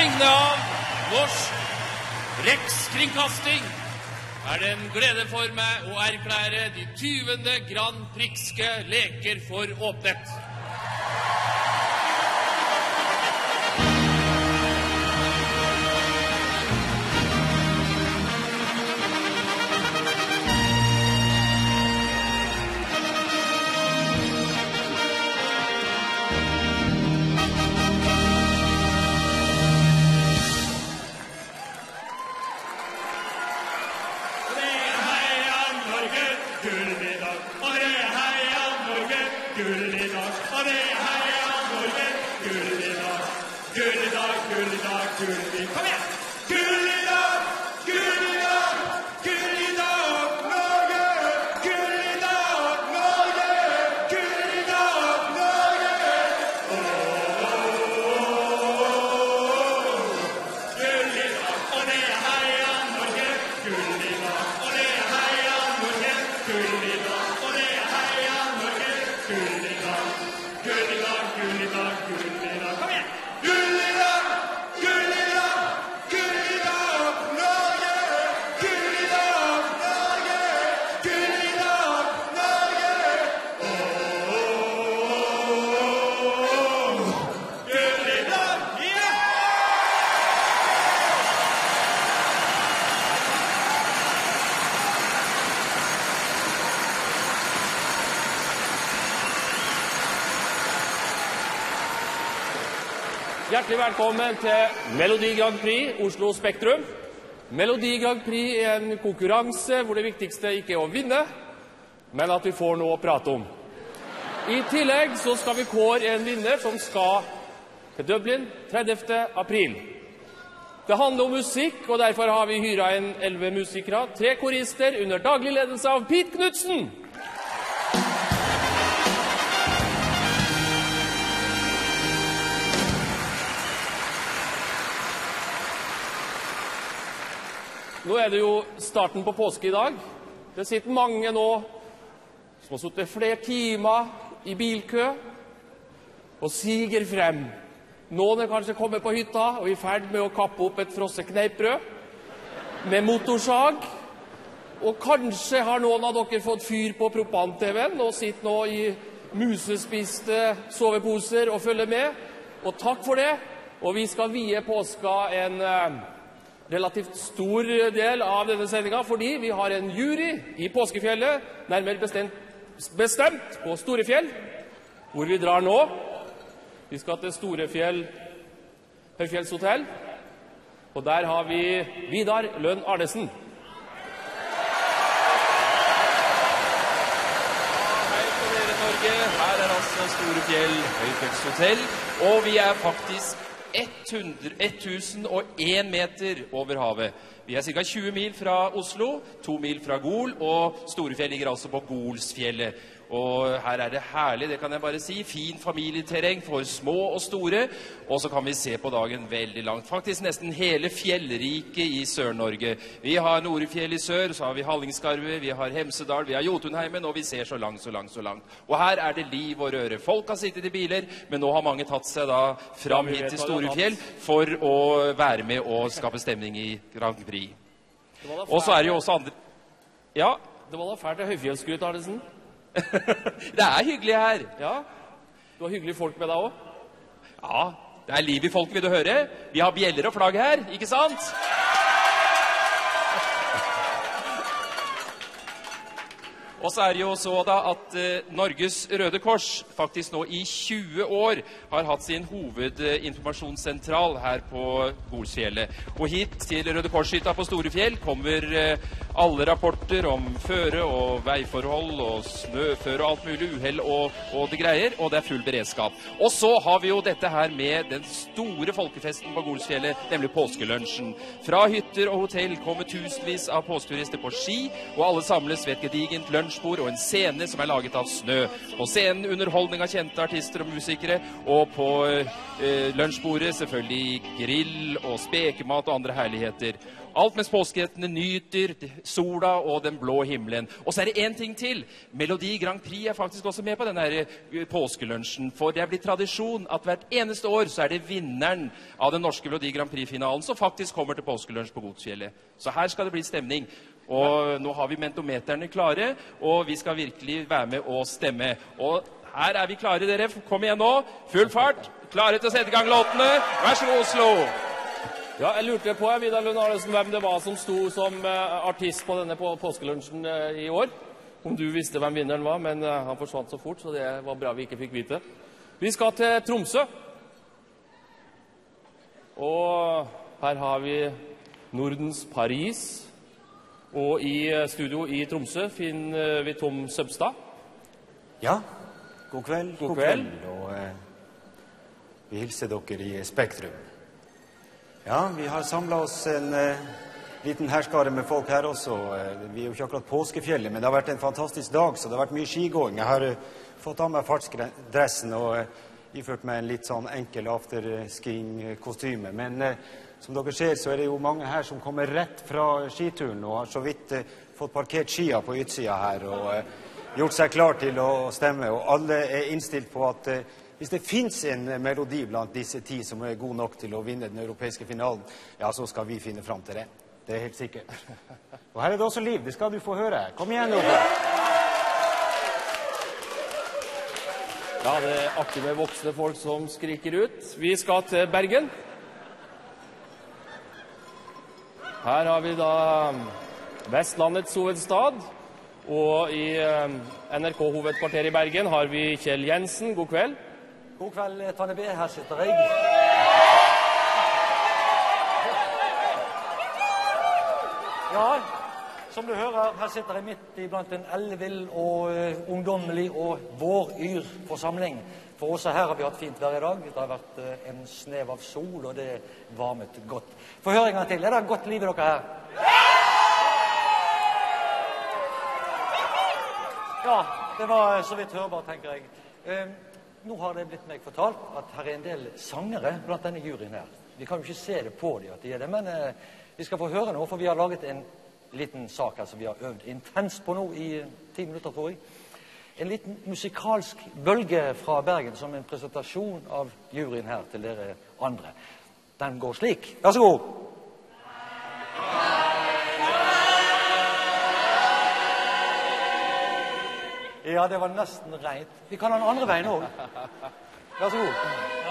vegne av Norsk Rikskringkasting er det en glede for meg å erklære de 20. Grand Prixske leker for åpnet. Hjertelig velkommen til Melodi Grand Prix Oslo Spektrum. Melodi Grand Prix er en konkurranse hvor det viktigste ikke er å vinne, men at vi får noe å prate om. I tillegg så skal vi kåre en vinner som skal til Dublin 30. april. Det handler om musikk, og derfor har vi hyra inn elleve musikere, tre korister under daglig ledelse av Pete Knutsen. Nå er det jo starten på påske i dag. Det sitter mange nå som har sittet flere timer i bilkø og siger frem. Noen er kanskje kommet på hytta og er i ferd med å kappe opp et frosset kneippbrød med motorsag. Og kanskje har noen av dere fått fyr på propan-TV-en og sitter nå i musespiste soveposer og følger med. Og takk for det. Og vi skal vie påska en eh, relativt stor del av denne sendinga fordi vi har en jury i Påskefjellet, nærmere bestemt, bestemt på Storefjell, hvor vi drar nå. Vi skal til Storefjell høyfjellshotell, og der har vi Vidar Lønn Arnesen. Hei på dere, Norge. Her er altså Storefjell høyfjellshotell. Og vi er faktisk 100, 1001 meter over havet. Vi er ca. 20 mil fra Oslo, 2 mil fra Gol, og Storefjell ligger altså på Golsfjellet. Og her er det herlig, det kan jeg bare si. Fin familieterreng for små og store. Og så kan vi se på dagen veldig langt. Faktisk nesten hele fjellriket i Sør-Norge. Vi har Norefjell i sør, så har vi Hallingskarvet, vi har Hemsedal, vi har Jotunheimen, og vi ser så langt, så langt, så langt. Og her er det liv og røre. Folk har sittet i biler, men nå har mange tatt seg da fram hit til Storefjell for å være med og skape stemning i Grand Prix. Og så er det jo også andre Ja, Det var da fælt av høyfjellsskryt, Arnesen. det er hyggelig her. Ja. Du har hyggelige folk med deg òg. Ja, det er liv i folk, vil du høre. Vi har bjeller og flagg her, ikke sant? Og så er det jo så da at eh, Norges Røde Kors faktisk nå i 20 år har hatt sin hovedinformasjonssentral her på Golsfjellet. Og hit til Røde Kors-hytta på Storefjell kommer eh, alle rapporter om føre og veiforhold og snøføre og alt mulig, uhell og, og det greier, og det er full beredskap. Og så har vi jo dette her med den store folkefesten på Golsfjellet, nemlig påskelunsjen. Fra hytter og hotell kommer tusenvis av påsketurister på ski, og alle samles ved et gedigent lunsjbord og en scene som er laget av snø. På scenen underholdning av kjente artister og musikere, og på eh, lunsjbordet selvfølgelig grill og spekemat og andre herligheter. Alt mens påskehettene nyter sola og den blå himmelen. Og så er det én ting til. Melodi Grand Prix er faktisk også med på denne eh, påskelunsjen. For det er blitt tradisjon at hvert eneste år så er det vinneren av den norske Melodi Grand Prix-finalen som faktisk kommer til påskelunsj på Godsfjellet. Så her skal det bli stemning. Og nå har vi mentometerne klare, og vi skal virkelig være med og stemme. Og her er vi klare, dere. Kom igjen nå. Full fart. Klare til å sette i gang låtene. Vær så god, Oslo. Ja, jeg lurte på Vidar Lund Arnesen, hvem det var som sto som eh, artist på denne på påskelunsjen eh, i år. Om du visste hvem vinneren var, men eh, han forsvant så fort, så det var bra vi ikke fikk vite. Vi skal til Tromsø. Og her har vi Nordens Paris. Og i eh, studio i Tromsø finner vi Tom Søbstad. Ja, god kveld. God kveld. Og eh, vi hilser dere i Spektrum. Ja, vi har samla oss en eh, liten herskare med folk her også. Eh, vi er jo ikke akkurat påskefjellet, men det har vært en fantastisk dag, så det har vært mye skigåing. Jeg har eh, fått av meg fartsdressen og eh, iført meg en litt sånn enkel afterskiing-kostyme. Men eh, som dere ser, så er det jo mange her som kommer rett fra skituren og har så vidt eh, fått parkert skia på utsida her og eh, gjort seg klar til å stemme. Og alle er innstilt på at eh, hvis det fins en eh, melodi blant disse ti som er god nok til å vinne den europeiske finalen, ja, så skal vi finne fram til det. Det er helt sikkert. Og her er det også liv. Det skal du få høre. Kom igjen, dere. Ja, det er artig med voksne folk som skriker ut. Vi skal til Bergen. Her har vi da Vestlandets hovedstad. Og i eh, NRK-hovedkvarteret i Bergen har vi Kjell Jensen. God kveld. God kveld, Tanne B. Her sitter jeg. Ja, som du hører, her sitter jeg midt iblant en ellevill og uh, ungdommelig og våryr forsamling. For også her har vi hatt fint vær i dag. Det har vært uh, en snev av sol, og det varmet godt. Få høre en gang til. Er det godt liv i dere her? Ja, det var så vidt hørbart, tenker jeg. Uh, nå har det blitt meg fortalt at her er en del sangere blant denne juryen her. Vi kan jo ikke se det på dem at de er det, men eh, vi skal få høre noe, for vi har laget en liten sak som vi har øvd intenst på nå i eh, ti minutter, tror jeg. En liten musikalsk bølge fra Bergen som en presentasjon av juryen her til dere andre. Den går slik. Vær så god. Ja, det var nesten reint. Vi kan ha den andre veien òg. Vær så god.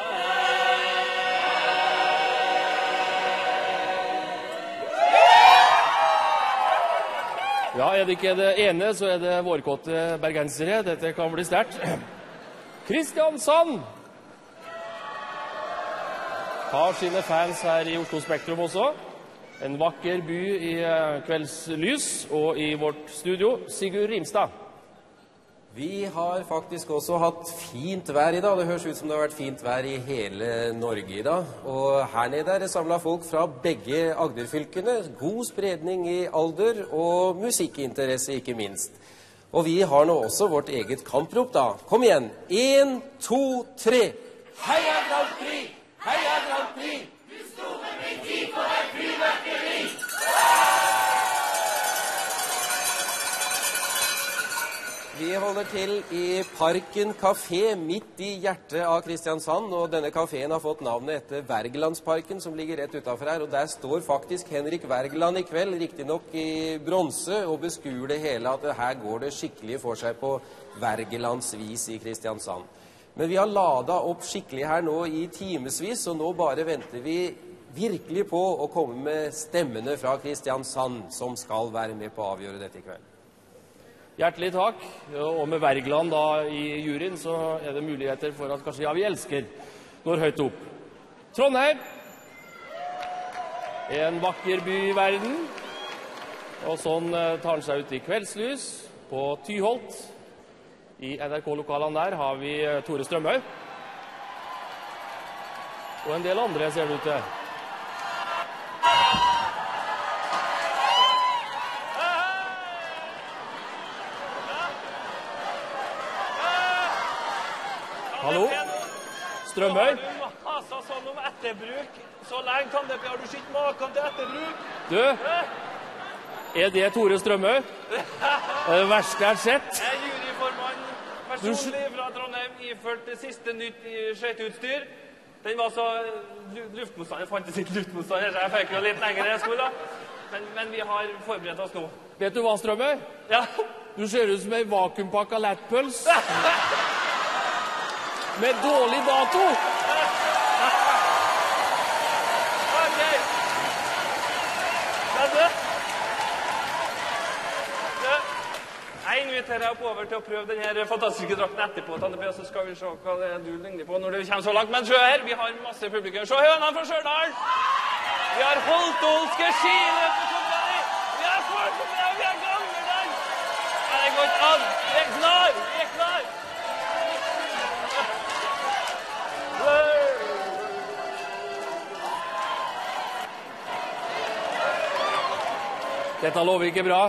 Ja, er det ikke det ene, så er det vårkåte bergensere. Dette kan bli sterkt. Kristiansand har sine fans her i Oslo Spektrum også. En vakker by i eh, kveldslys, og i vårt studio Sigurd Rimstad. Vi har faktisk også hatt fint vær i dag. Det høres ut som det har vært fint vær i hele Norge i dag. Og her nede er det samla folk fra begge Agder-fylkene. God spredning i alder og musikkinteresse, ikke minst. Og vi har nå også vårt eget kamprop, da. Kom igjen. Én, to, tre. Heia Grand Prix! Heia Grand Prix! Vi holder til i Parken kafé midt i hjertet av Kristiansand. og Denne kafeen har fått navnet etter Wergelandsparken, som ligger rett utafor her. og Der står faktisk Henrik Wergeland i kveld, riktignok i bronse, og beskuer det hele at her går det skikkelig for seg på Wergelands vis i Kristiansand. Men vi har lada opp skikkelig her nå i timevis, og nå bare venter vi virkelig på å komme med stemmene fra Kristiansand, som skal være med på å avgjøre dette i kveld. Hjertelig takk. Og med Wergeland da i juryen, så er det muligheter for at kanskje Ja, vi elsker når høyt opp. Trondheim. En vakker by i verden. Og sånn eh, tar han seg ut i kveldslys på Tyholt. I NRK-lokalene der har vi eh, Tore Strømhaug. Og en del andre, ser det ut til. Hallo? Strømøy? Du må mase sånn om etterbruk så lenge, kan det bli. har du sett maken til etterbruk? Du, er det Tore Strømøy? Det er det verste jeg har sett. Jeg er juryformann personlig fra Trondheim, iført det siste nytt i skøyteutstyr. Den var så lu- Luftmotstander fantes ikke luftmotstander, så jeg fikk jo litt lengre sko. Men, men vi har forberedt oss nå. Vet du hva, Strømøy? Ja. Du ser ut som ei vakuumpakka lettpølse. Med dårlig dato. Jeg inviterer deg oppover til å prøve denne fantastiske drakten etterpå, Tande så skal vi se hva det er du ligner på når du kommer så langt. Men se her, vi har masse publikum. Se høna fra Stjørdal! Vi har Holtolske skiløperkompani! Dette lover ikke bra.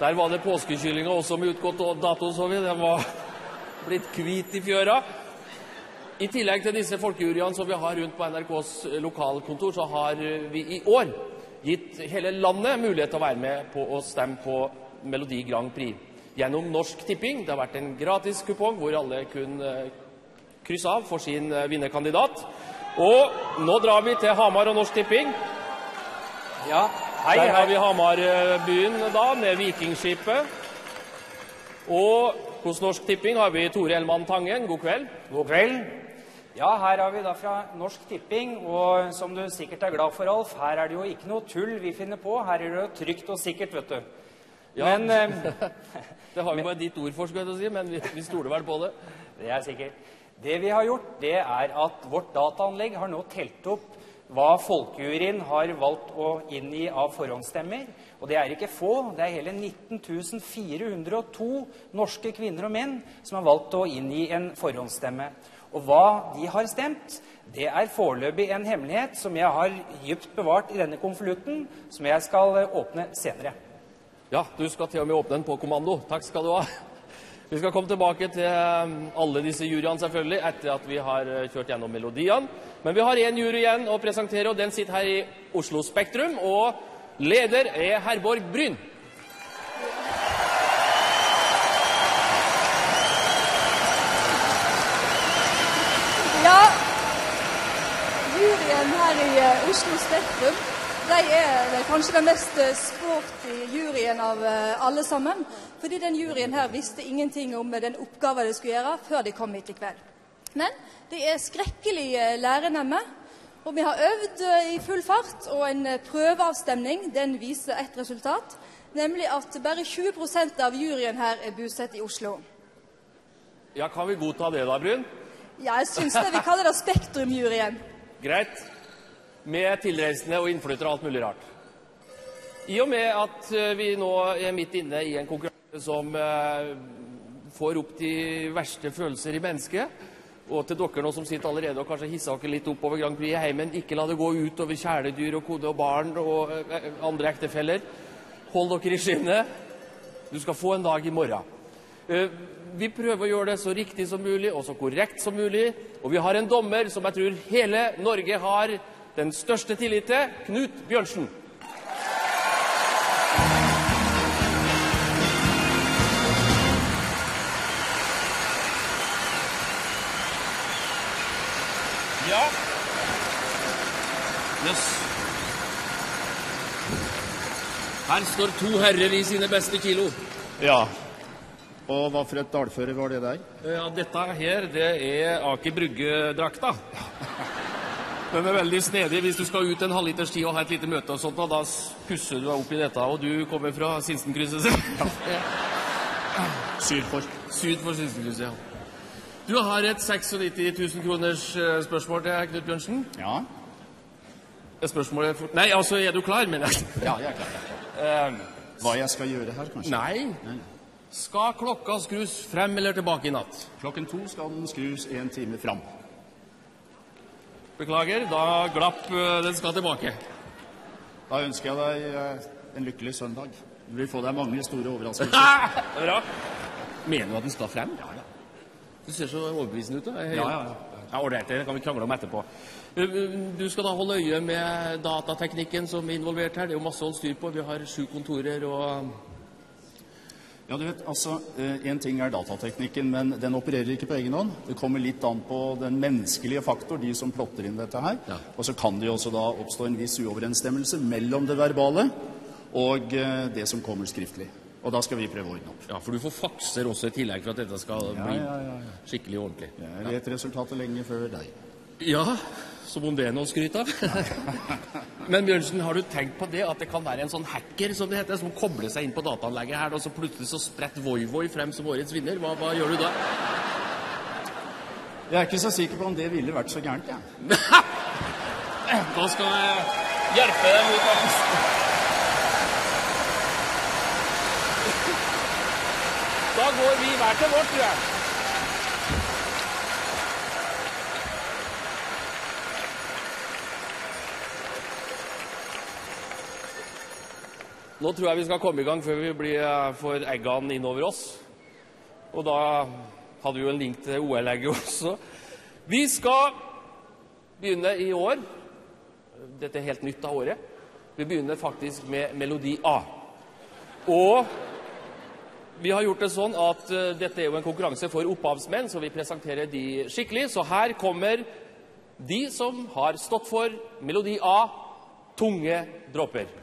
Der var det påskekyllinga også med utgått dato, så vi. Den var blitt hvit i fjøra. I tillegg til disse folkejuryene som vi har rundt på NRKs lokalkontor, så har vi i år gitt hele landet mulighet til å være med på å stemme på Melodi Grand Prix gjennom Norsk Tipping. Det har vært en gratis kupong hvor alle kunne krysse av for sin eh, vinnerkandidat. Og nå drar vi til Hamar og Norsk Tipping. Ja, hei, Der har vi Hamarbyen da, med Vikingskipet. Og hos Norsk Tipping har vi Tore Elman Tangen. God kveld. God kveld. Ja, her har vi da fra Norsk Tipping, og som du sikkert er glad for, Alf, her er det jo ikke noe tull vi finner på. Her er det jo trygt og sikkert, vet du. Ja. Men eh, Det har vi bare ditt ord for, skulle jeg til å si, men vi, vi stoler vel på det. det er sikkert. Det vi har gjort, det er at vårt dataanlegg har nå telt opp hva folkejuryen har valgt å inngi av forhåndsstemmer. Og det er ikke få. Det er hele 19 402 norske kvinner og menn som har valgt å inngi en forhåndsstemme. Og hva de har stemt, det er foreløpig en hemmelighet som jeg har dypt bevart i denne konvolutten, som jeg skal eh, åpne senere. Ja, du skal til og med åpne den på kommando. Takk skal du ha. Vi skal komme tilbake til um, alle disse juryene selvfølgelig etter at vi har uh, kjørt gjennom melodiene. Men vi har én jury igjen å presentere, og den sitter her i Oslo Spektrum. Og leder er Herborg Bryn. Ja, juryen her i eh, Oslo Spektrum de er kanskje den mest eh, sporty juryen av eh, alle sammen. Fordi den juryen her visste ingenting om eh, den oppgaven de skulle gjøre før de kom hit i kveld. Men de er skrekkelig lærenemme. Og vi har øvd i full fart, og en prøveavstemning den viser ett resultat. Nemlig at bare 20% av juryen her er bosatt i Oslo. Ja, kan vi godta det da, Bryn? Ja, jeg syns det. Vi kaller det Spektrumjuryen. Greit. Med tilreisende og innflyttere og alt mulig rart. I og med at eh, vi nå er midt inne i en konkurranse som eh, får opp de verste følelser i mennesket. Og til dere nå som sitter allerede og kanskje hisser dere litt opp over Grand Prix i heimen, ikke la det gå ut over kjæledyr og kode og barn og eh, andre ektefeller. Hold dere i skinnet. Du skal få en dag i morgen. Vi prøver å gjøre det så riktig som mulig og så korrekt som mulig. Og vi har en dommer som jeg tror hele Norge har den største tillit til, Knut Bjørnsen. Ja. Yes. Her står to herrer i sine beste kilo. Ja. Og hva for et dalføre var det der? Ja, dette her, det er Aker Brygge-drakta. Den er veldig snedig hvis du skal ut en halvliters tid og ha et lite møte og sånt, og da pusser du deg opp i dette, og du kommer fra Sinsenkrysset. Syd for. Syd for Sinsenkrysset, ja. Du har et 96 000 kroners eh, spørsmål til Knut Bjørnsen. Ja. Et spørsmål er for... Nei, altså, er du klar, mener jeg? Ja, jeg er klar. Eh, Hva jeg skal gjøre her, kanskje? nei. Skal klokka skrus frem eller tilbake i natt? Klokken to skal den skrus en time fram. Beklager, da glapp eh, den skal tilbake. Da ønsker jeg deg eh, en lykkelig søndag. Du vil få deg mange store overraskelser. Bra. Mener du at den skal frem? Ja, ja. Du ser så overbevisende ut. da. Jeg- Ja, ja, ja. Ja, Ålreit, det kan vi krangle om etterpå. Uh, Du skal da holde øye med datateknikken som er involvert her. Det er jo masse å holde styr på. Vi har sju kontorer og Ja, du vet, altså, Én ting er datateknikken, men den opererer ikke på egen hånd. Det kommer litt an på den menneskelige faktor, de som plotter inn dette her. Ja. Og så kan det jo også da oppstå en viss uoverensstemmelse mellom det verbale og eh, det som kommer skriftlig. Og da skal vi prøve å ordne opp. Ja, for du får fakser også i tillegg for at dette skal bli ja, ja. skikkelig ordentlig. Jeg vet resultatet lenge før deg. Ja, som om det er noe å skryte av. Men Bjørnsen, har du tenkt på det at det kan være en sånn hacker som det heter, som kobler seg inn på dataanlegget her, og så plutselig så spretter Voivoi frem som årets vinner? Hva, hva gjør du da? Jeg er ikke så sikker på om det ville vært så gærent, jeg. Da skal jeg hjelpe deg mot angst. Da går vi hver til vårt, tror jeg. Nå tror jeg vi skal komme i gang før vi blir, eh, får eggene innover oss. Og da hadde vi jo en link til OL-egget også. Vi skal begynne i år. Dette er helt nytt av året. Vi begynner faktisk med melodi A. Og vi har gjort det sånn at eh, dette er jo en konkurranse for opphavsmenn, så vi presenterer de skikkelig. Så her kommer de som har stått for melodi A, tunge dråper.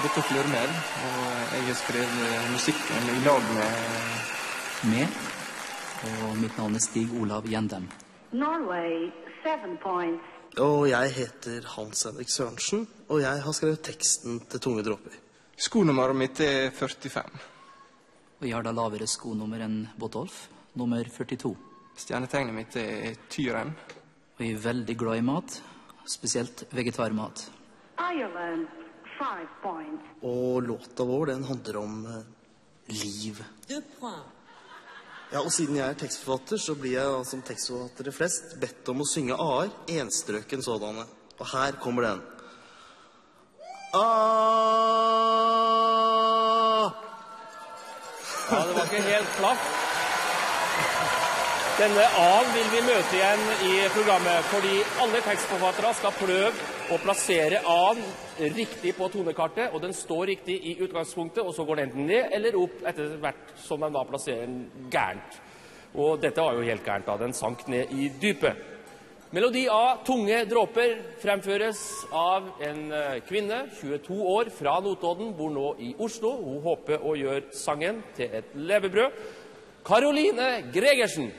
Dette er mer, og jeg har skrevet musikken i lag med Med. Og mitt navn er Stig Olav Gjendem. Norway, seven points. Og jeg heter Hans Henrik Sørensen, og jeg har skrevet teksten til Tunge dråper. Skonummeret mitt er 45. Og jeg har da lavere skonummer enn Botolf, nummer 42. Stjernetegnet mitt er tyren. Og jeg er veldig glad i mat, spesielt vegetarmat. Ireland. Og låta vår, den handler om uh, liv. Ja, og siden jeg er tekstforfatter, så blir jeg som tekstforfattere flest bedt om å synge a-er, enstrøken sådanne. Og her kommer den. A Ja, det var ikke helt klaff. Denne A-en vil vi møte igjen i programmet, fordi alle tekstforfattere skal prøve å plassere A-en riktig på tonekartet, og den står riktig i utgangspunktet, og så går den enten ned eller opp etter hvert som den da plasserer den gærent. Og dette var jo helt gærent da, den sank ned i dypet. Melodi A, tunge dråper, fremføres av en eh, kvinne, 22 år, fra Notodden, bor nå i Oslo. Hun håper å gjøre sangen til et levebrød. Karoline Gregersen.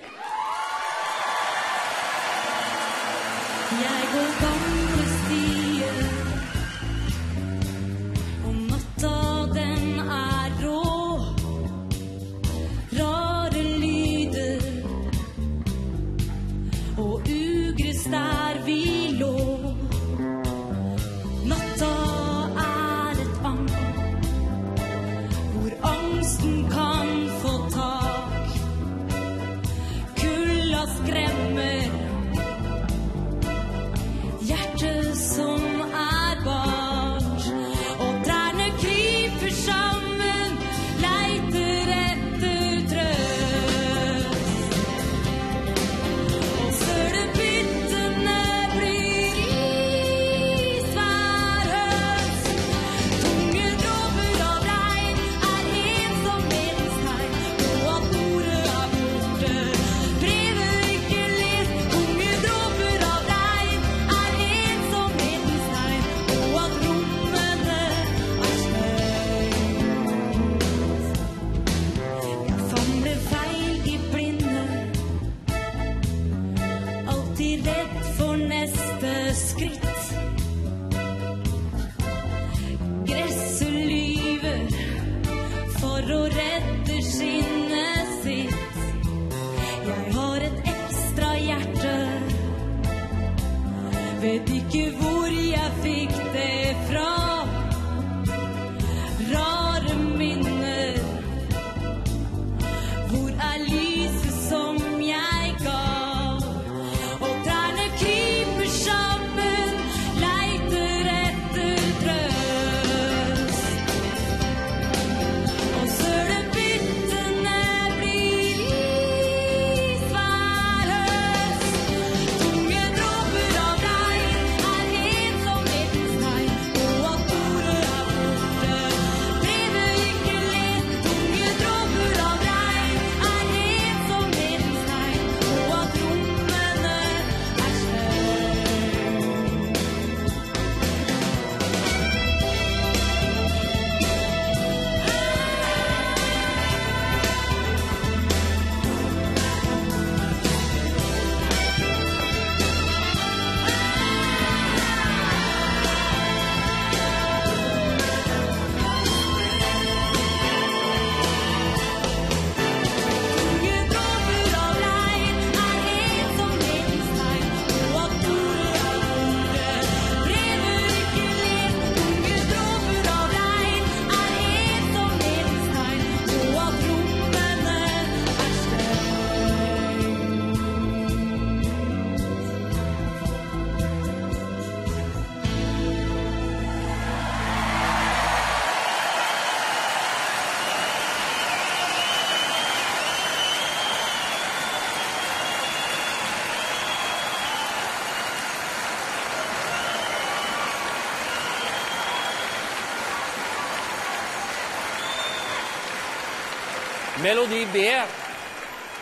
Melodi B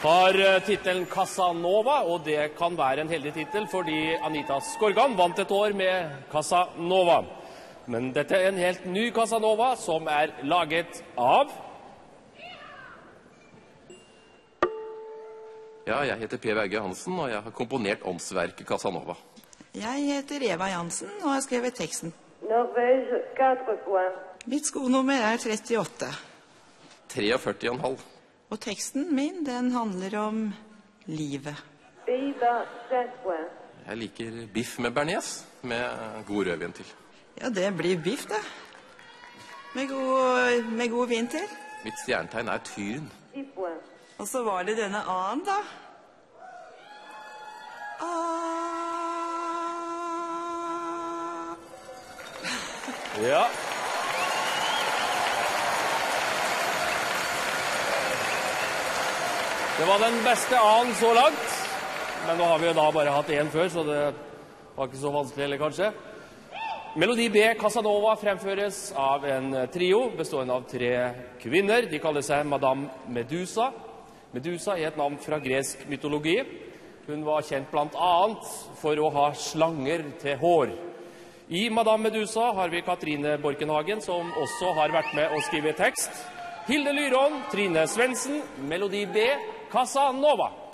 har eh, tittelen Casanova, og det kan være en heldig tittel fordi Anita Skorgan vant et år med Casanova. Men dette er en helt ny Casanova som er laget av Ja, jeg heter Per Berge Hansen, og jeg har komponert åndsverket Casanova. Jeg heter Eva Jansen og har skrevet teksten. Norvège 4 points. Mitt skonummer er 38. 43,5. Og teksten min, den handler om livet. Pays-Bas 16 points. Jeg liker biff med bearnés, med god rødvin til. Ja, det blir biff, det. Med god, med god vin til. Mitt stjernetegn er tyren. Og så var det denne A-en, da. A. Ja. Det var den beste A-en så langt. Men nå har vi jo da bare hatt én før, så det var ikke så vanskelig heller, kanskje. Melodi B Casanova fremføres av en trio bestående av tre kvinner. De kaller seg Madame Medusa. Medusa er et navn fra gresk mytologi. Hun var kjent bl.a. for å ha slanger til hår. I Madame Medusa har vi Katrine Borkenhagen, som også har vært med å skrive tekst. Hilde Lyron, Trine Svendsen, Melodi B, Casanova.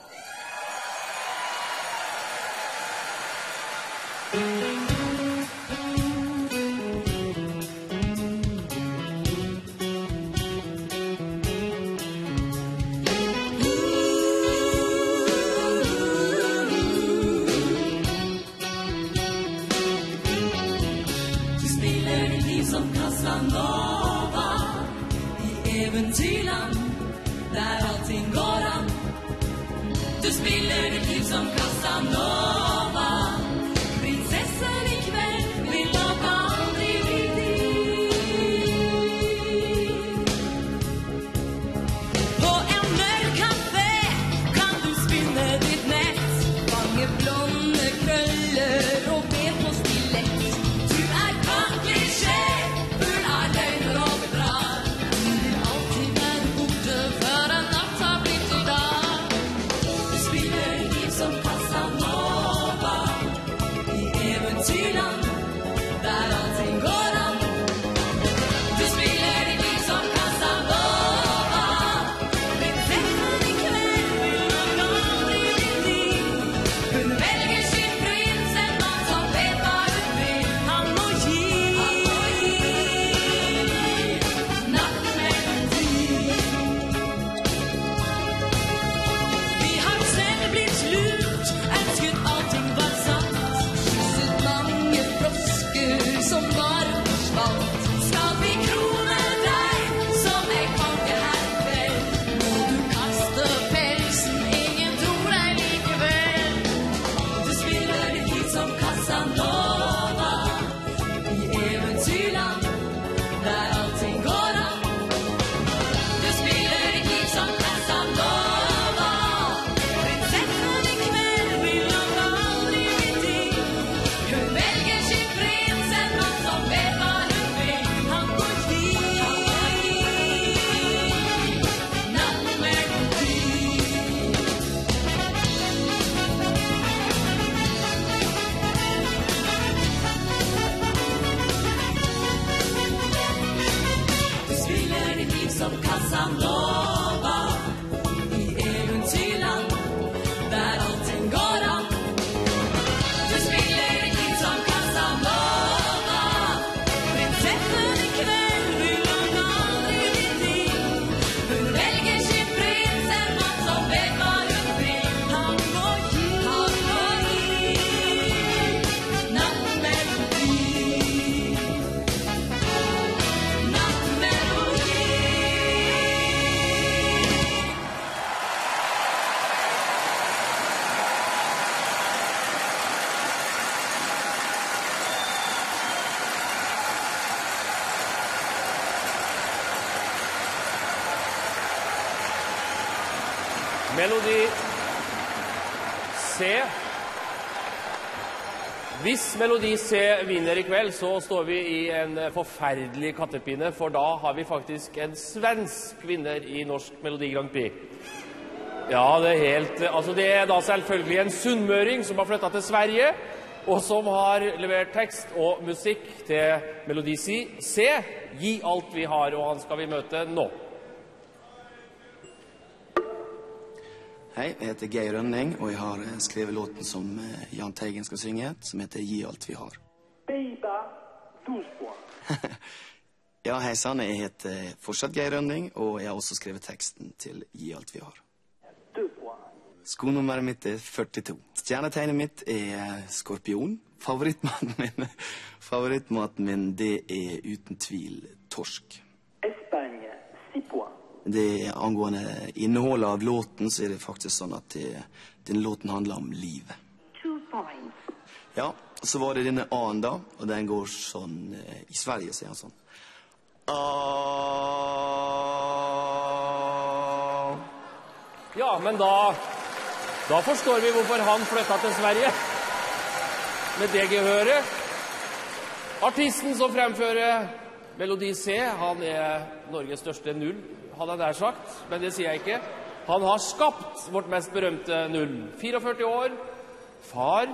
Eventyrland der Melodi C vinner i kveld, så står vi i en forferdelig kattepine, for da har vi faktisk en svensk vinner i Norsk Melodi Grand Prix. Ja, det er helt Altså, det er da selvfølgelig en sunnmøring som har flytta til Sverige, og som har levert tekst og musikk til Melodi C. Gi alt vi har, og han skal vi møte nå. Hei, jeg heter Geir Rønning, og jeg har eh, skrevet låten som eh, Jahn Teigen skal synge, som heter Gi alt vi har. Baby, 12 points. Ja, hei sann, jeg heter fortsatt Geir Rønning, og jeg har også skrevet teksten til Gi alt vi har. Skonummeret mitt er 42. Stjernetegnet mitt er eh, skorpion. Favorittmaten min, favorittmaten min det er uten tvil torsk. Espagne, 6 points. Det Angående innholdet av låten, så er det faktisk sånn at det, den låten handler om livet. Ja, så var det denne A-en, da, og den går sånn eh, I Sverige sier han sånn. Ah. Ja, men da Da forstår vi hvorfor han flytta til Sverige. Med det gehøret. Artisten som fremfører Melodi C, han er Norges største null, hadde jeg nær sagt, men det sier jeg ikke. Han har skapt vårt mest berømte null. 44 år, far,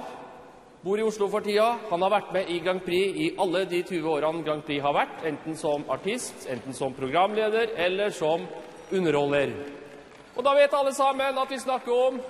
bor i Oslo for tida. Han har vært med i Grand Prix i alle de 20 årene Grand Prix har vært, enten som artist, enten som programleder eller som underholder. Og da vet alle sammen at vi snakker om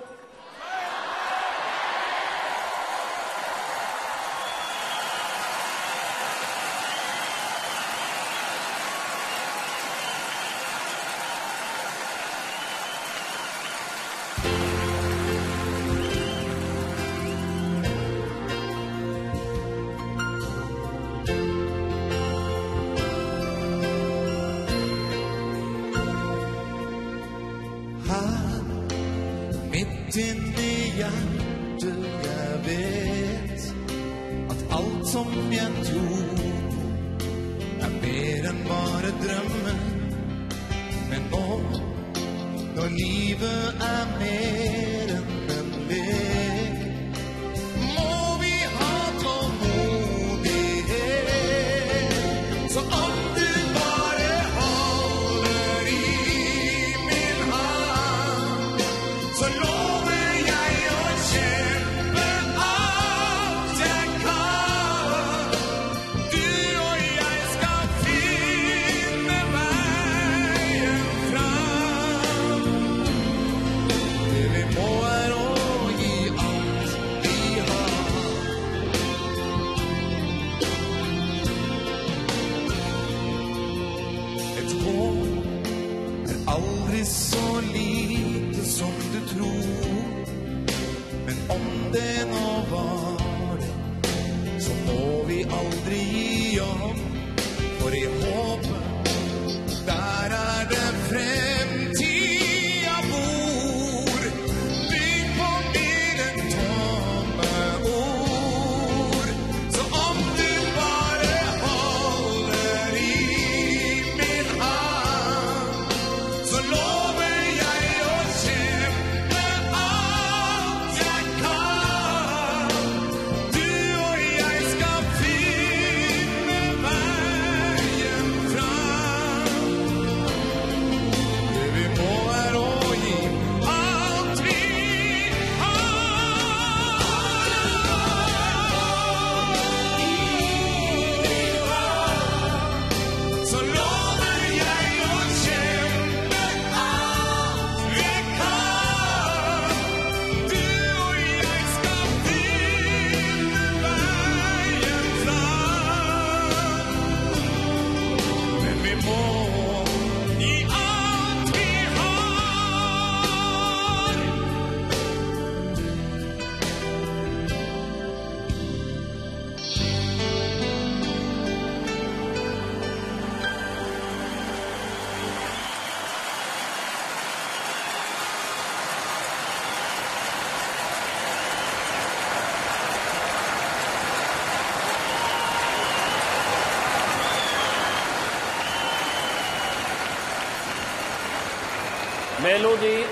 Melodi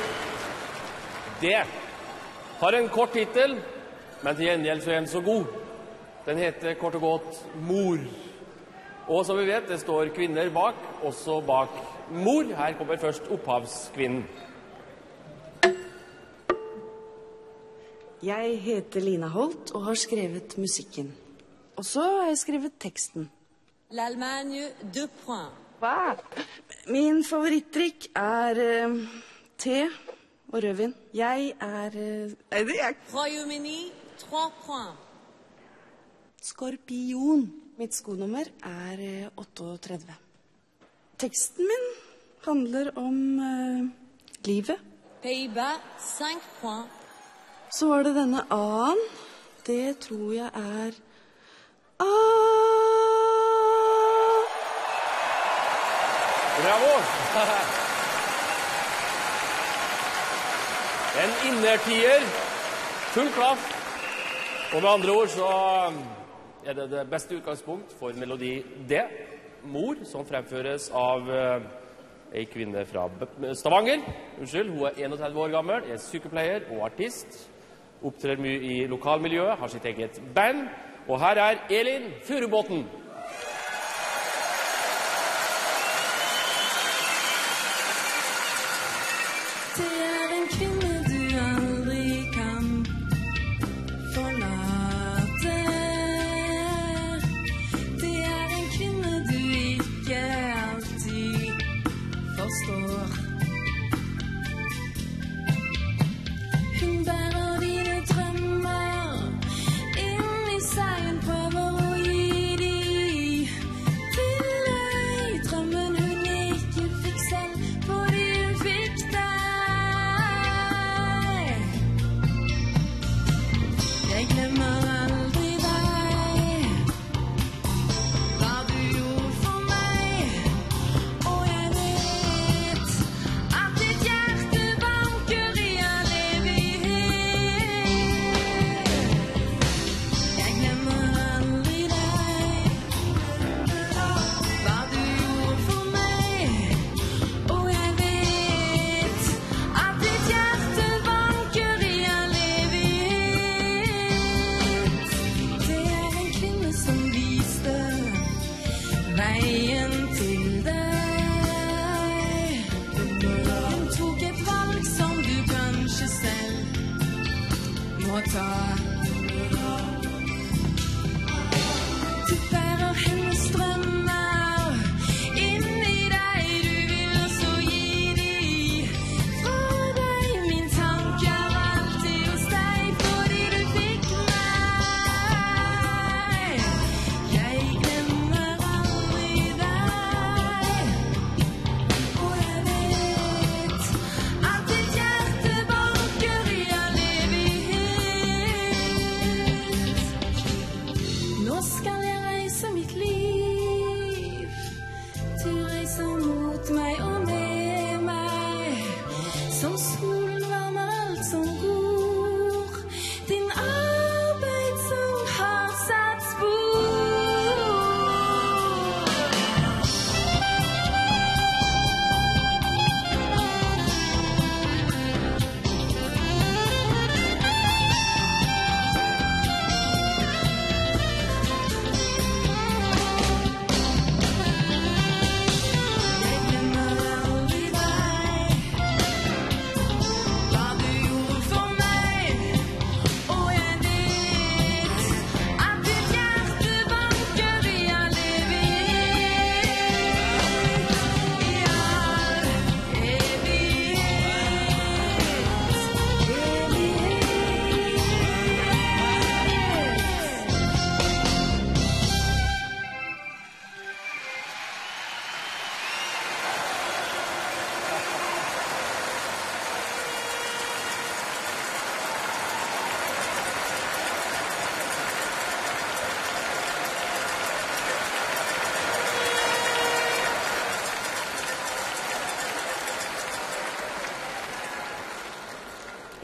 D har en kort tittel, men til gjengjeld så er den så god Den heter kort og godt Mor. Og som vi vet, det står kvinner bak, også bak mor. Her kommer først opphavskvinnen. Jeg heter Lina Holt og har skrevet musikken. Og så har jeg skrevet teksten. L'Allemagne, deux points. Hva? Min favorittdrikk er eh, te og rødvin. Jeg er eh, Nei, det er Royaume-Uni, trois points. Skorpion. Mitt skonummer er eh, 38. Teksten min handler om uh, livet. Pays-Bas, cinq points. Så var det denne A-en. Det tror jeg er A. Bravo! En innertier. Full klaff. Og med andre ord så er det det beste utgangspunkt for melodi D. Mor, som fremføres av eh, ei kvinne fra Stavanger. Unnskyld, hun er 31 år gammel, er sykepleier og artist. Opptrer mye i lokalmiljøet, har sitt eget band. Og her er Elin Furubotn.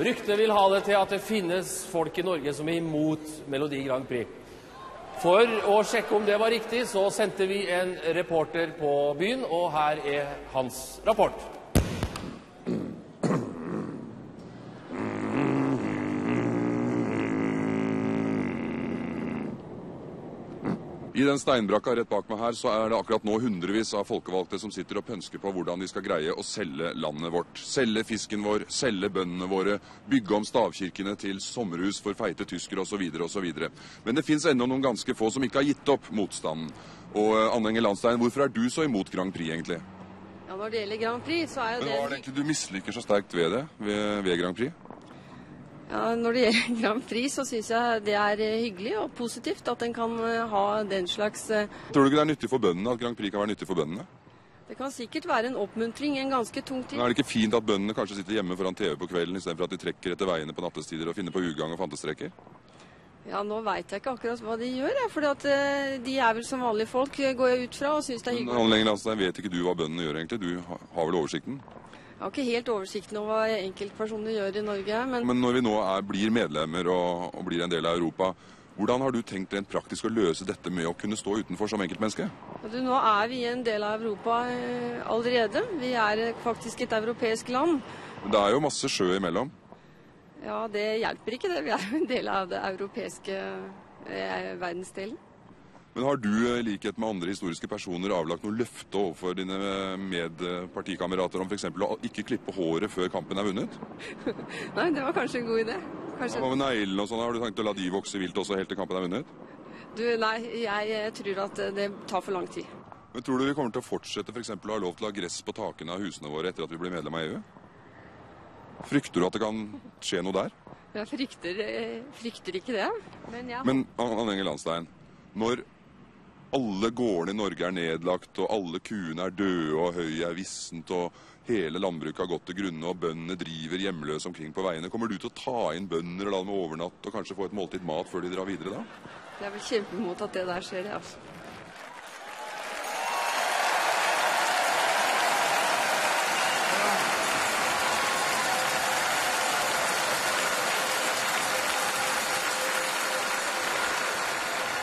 Ryktet vil ha det til at det finnes folk i Norge som er imot Melodi Grand Prix. For å sjekke om det var riktig, så sendte vi en reporter på byen, og her er hans rapport. I den steinbrakka rett bak meg her så er det akkurat nå hundrevis av folkevalgte som sitter og pønsker på hvordan de skal greie å selge landet vårt. Selge fisken vår, selge bøndene våre, bygge om stavkirkene til sommerhus for feite tyskere osv. osv. Men det fins ennå noen ganske få som ikke har gitt opp motstanden. Og eh, Anne Landstein, hvorfor er du så imot Grand Prix, egentlig? Ja, Når det gjelder Grand Prix, så er jo Men det Hva er det egentlig du misliker så sterkt ved det, ved, ved Grand Prix? Ja, Når det gjelder Grand Prix, så syns jeg det er eh, hyggelig og positivt at en kan eh, ha den slags eh, Tror du ikke det er nyttig for bøndene at Grand Prix kan være nyttig for bøndene? Det kan sikkert være en oppmuntring en ganske tung tid. Men Er det ikke fint at bøndene kanskje sitter hjemme foran TV på kvelden istedenfor at de trekker etter veiene på nattestider og finner på ugagn og fantestreker? Ja, Nå veit jeg ikke akkurat hva de gjør, for de er vel som vanlige folk, går jeg ut fra, og syns det er hyggelig. Men, lenger, altså, vet ikke du hva bøndene gjør, egentlig? Du har vel oversikten? Jeg har ikke helt oversikten over hva enkeltpersoner gjør i Norge, men Men når vi nå er, blir medlemmer og, og blir en del av Europa, hvordan har du tenkt rent praktisk å løse dette med å kunne stå utenfor som enkeltmenneske? du, nå er vi en del av Europa eh, allerede. Vi er eh, faktisk et europeisk land. Det er jo masse sjø imellom. Ja, det hjelper ikke det. Vi er en del av det europeiske eh, verdensdelen. Men har du, i likhet med andre historiske personer, avlagt noe løfte overfor dine medpartikamerater om f.eks. å ikke klippe håret før kampen er vunnet? Nei, det var kanskje en god idé. Kanskje... Hva med neglene og sånn? Har du tenkt å la de vokse vilt også helt til kampen er vunnet? Du, nei, jeg eh, tror at eh, det tar for lang tid. Men Tror du vi kommer til å fortsette for eksempel, å ha lov til å ha gress på takene av husene våre etter at vi blir medlem av EU? Frykter du at det kan skje noe der? Jeg frykter, eh, frykter ikke det. Men ja. Men Anne Enger Landstein, når alle gårdene i Norge er nedlagt, og alle kuene er døde, og høyet er vissent, og hele landbruket har gått til grunne, og bøndene driver hjemløse omkring på veiene, kommer du til å ta inn bønder og la dem overnatte, og kanskje få et måltid mat før de drar videre da? Jeg vil kjempe imot at det der skjer, jeg, altså.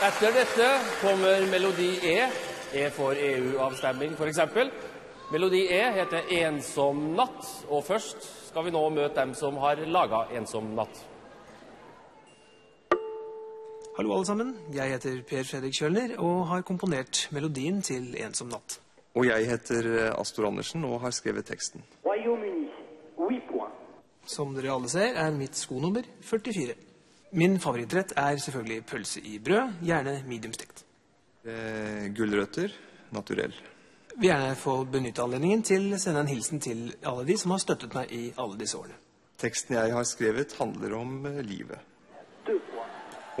Etter dette kommer melodi E. E for EU-avstemning, f.eks. Melodi E heter 'Ensom natt', og først skal vi nå møte dem som har laga 'Ensom natt'. Hallo, alle sammen. Jeg heter Per Fredrik Kjølner og har komponert melodien til 'Ensom natt'. Og jeg heter Astor Andersen og har skrevet teksten. Royaume-Uni, 8 points. Som dere alle ser, er mitt skonummer 44. Min favorittrett er selvfølgelig pølse i brød, gjerne mediumstekt. Eh, gulrøtter naturell. Vil gjerne få benytte anledningen til å sende en hilsen til alle de som har støttet meg i alle disse årene. Teksten jeg har skrevet, handler om eh, livet.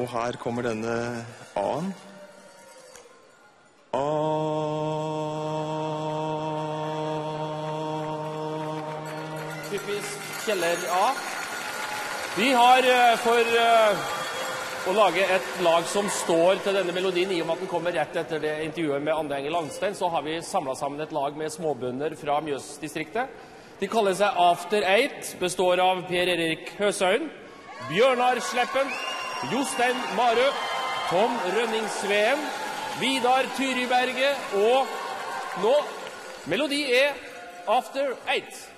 Og her kommer denne A-en. Typisk Kjeller-A. Vi har eh, for eh, å lage et lag som står til denne melodien, i og med at den kommer rett etter det intervjuet med Anne Enger Landstein, så har vi samla sammen et lag med småbønder fra Mjøsdistriktet. De kaller seg After Eight, består av Per Erik Høsøyen, Bjørnar Sleppen, Jostein Marø, Tom Rønning Sveen, Vidar Tyriberget og nå Melodi er After Eight.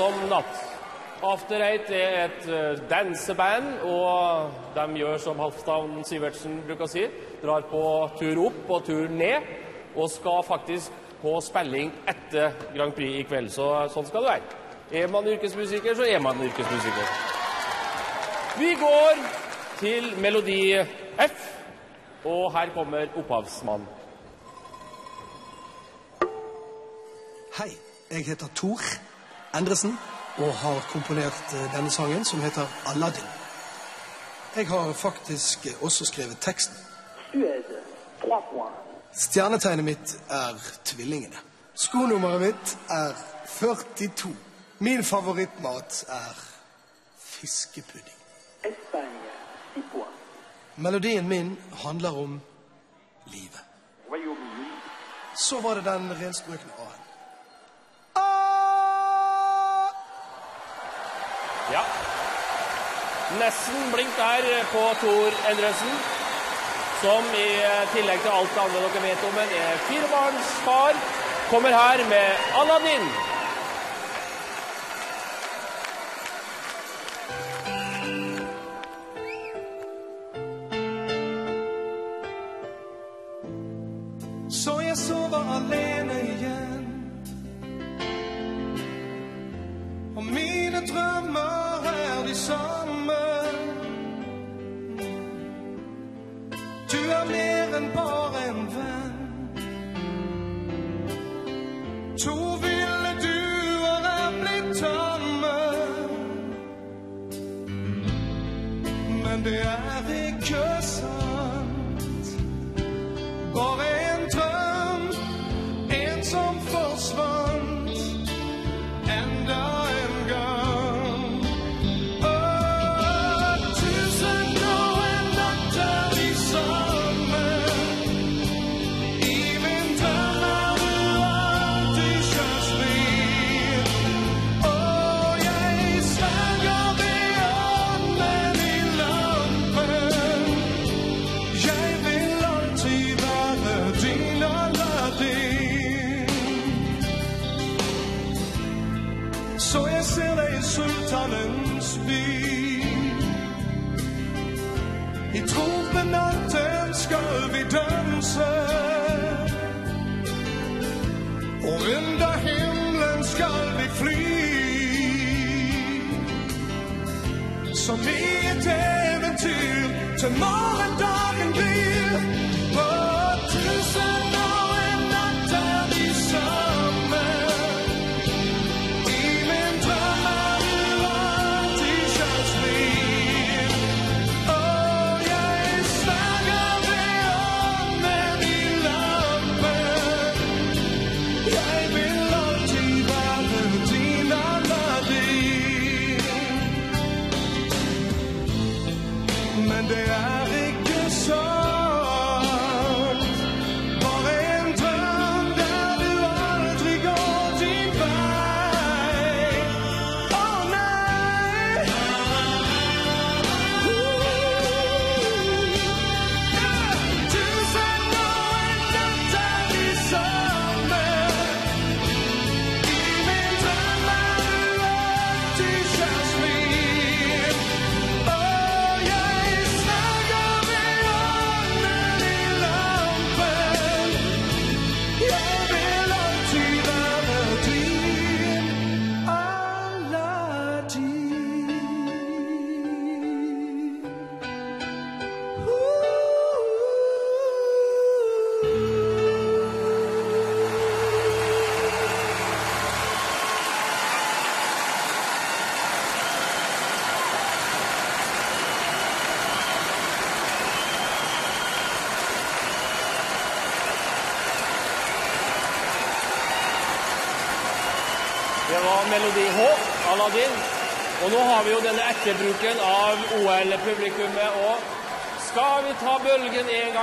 Ensom natt. After Eight er et eh, danseband, og de gjør som Halvdan Sivertsen bruker å si, drar på tur opp og tur ned, og skal faktisk på spilling etter Grand Prix i kveld. Så sånn skal det være. Er man yrkesmusiker, så er man yrkesmusiker. Vi går til melodi F, og her kommer opphavsmannen. Hei, jeg heter Tor Endresen og har komponert eh, denne sangen som heter Aladdin. Jeg har faktisk eh, også skrevet teksten. Stjernetegnet mitt er tvillingene. Skonummeret mitt er 42. Min favorittmat er fiskepudding. Melodien min handler om livet. Så var det den renstrøkne Ja. Nesten blink der på Tor Endresen, som i tillegg til alt det andre dere vet om en, er firebarnsfar, kommer her med Aladdin. Men det er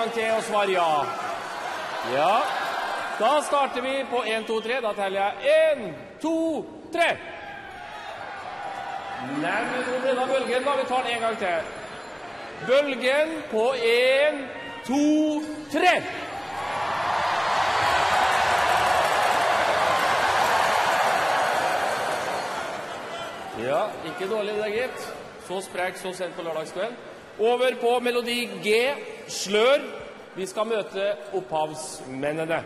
gang til og svare ja? Ja. Da starter vi på 1, 2, 3. Da teller jeg 1, 2, 3. Nei, hvor ble det av bølgen? da? Vi tar den en gang til. Bølgen på 1, 2, 3. Ja, ikke dårlig det, gitt. Så sprek så sent på lørdagskvelden. Over på melodi G, slør. Vi skal møte opphavsmennene.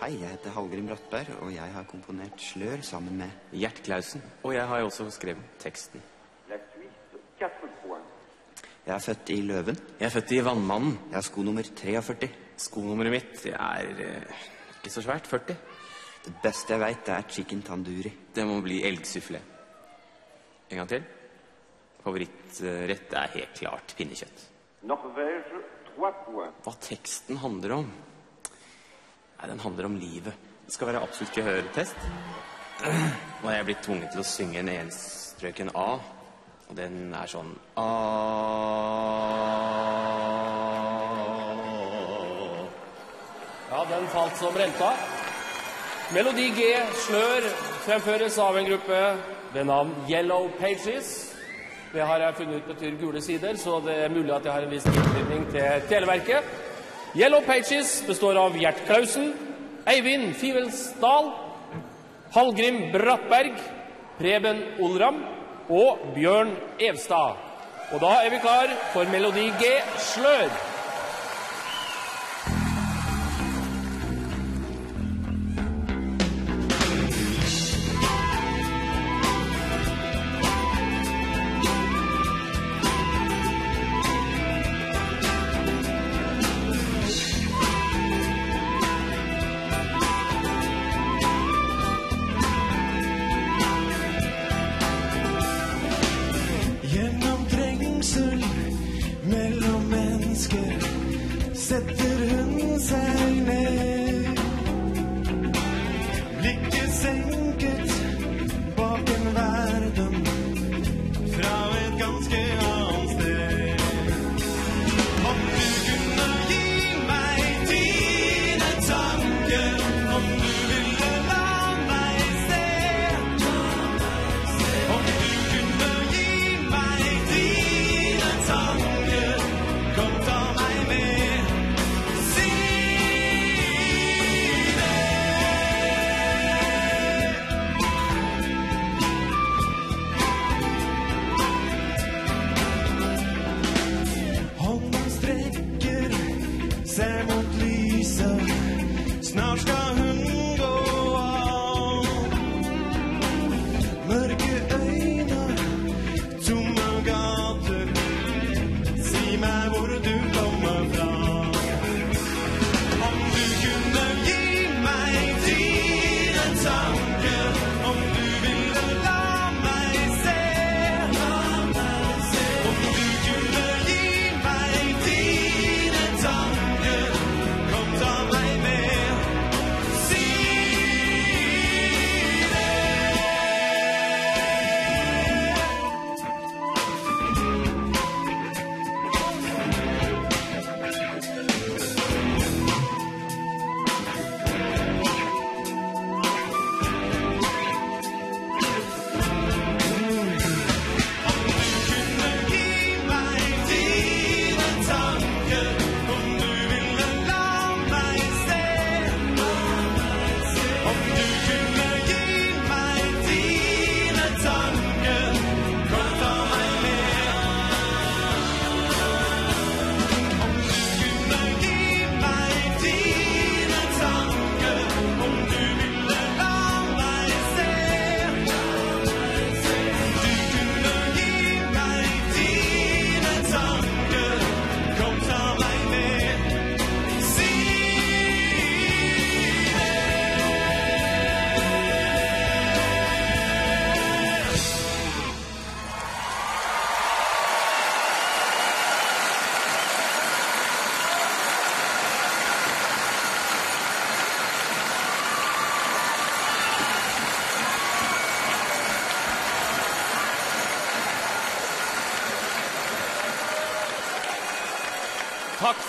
Hei, jeg heter Hallgrim Brattberg, og jeg har komponert Slør sammen med Gjert Klausen. Og jeg har jo også skrevet teksten. Jeg er født i Løven. Jeg er født i Vannmannen. Jeg har sko nummer 43. Skonummeret mitt er eh, ikke så svært. 40. Det beste jeg veit, er chicken tandoori. Det må bli elgsufflé. En gang til. Favorittrett er helt klart pinnekjøtt. Hva teksten handler om? Nei, Den handler om livet. Det skal være absolutt gehørtest. Nå er jeg blitt tvunget til å synge en enstrøken A. Og den er sånn A Ja, den falt som renta. Melodi G, slør, fremføres av en gruppe ved navn Yellow Pages. Det har jeg funnet ut betyr gule sider, så det er mulig at jeg har en viss tilknytning til Televerket. Yellow Pages består av Gjert Klausen, Eivind Fivelsdal, Hallgrim Brattberg, Preben Olram og Bjørn Evstad. Og da er vi klar for Melodi G, slør.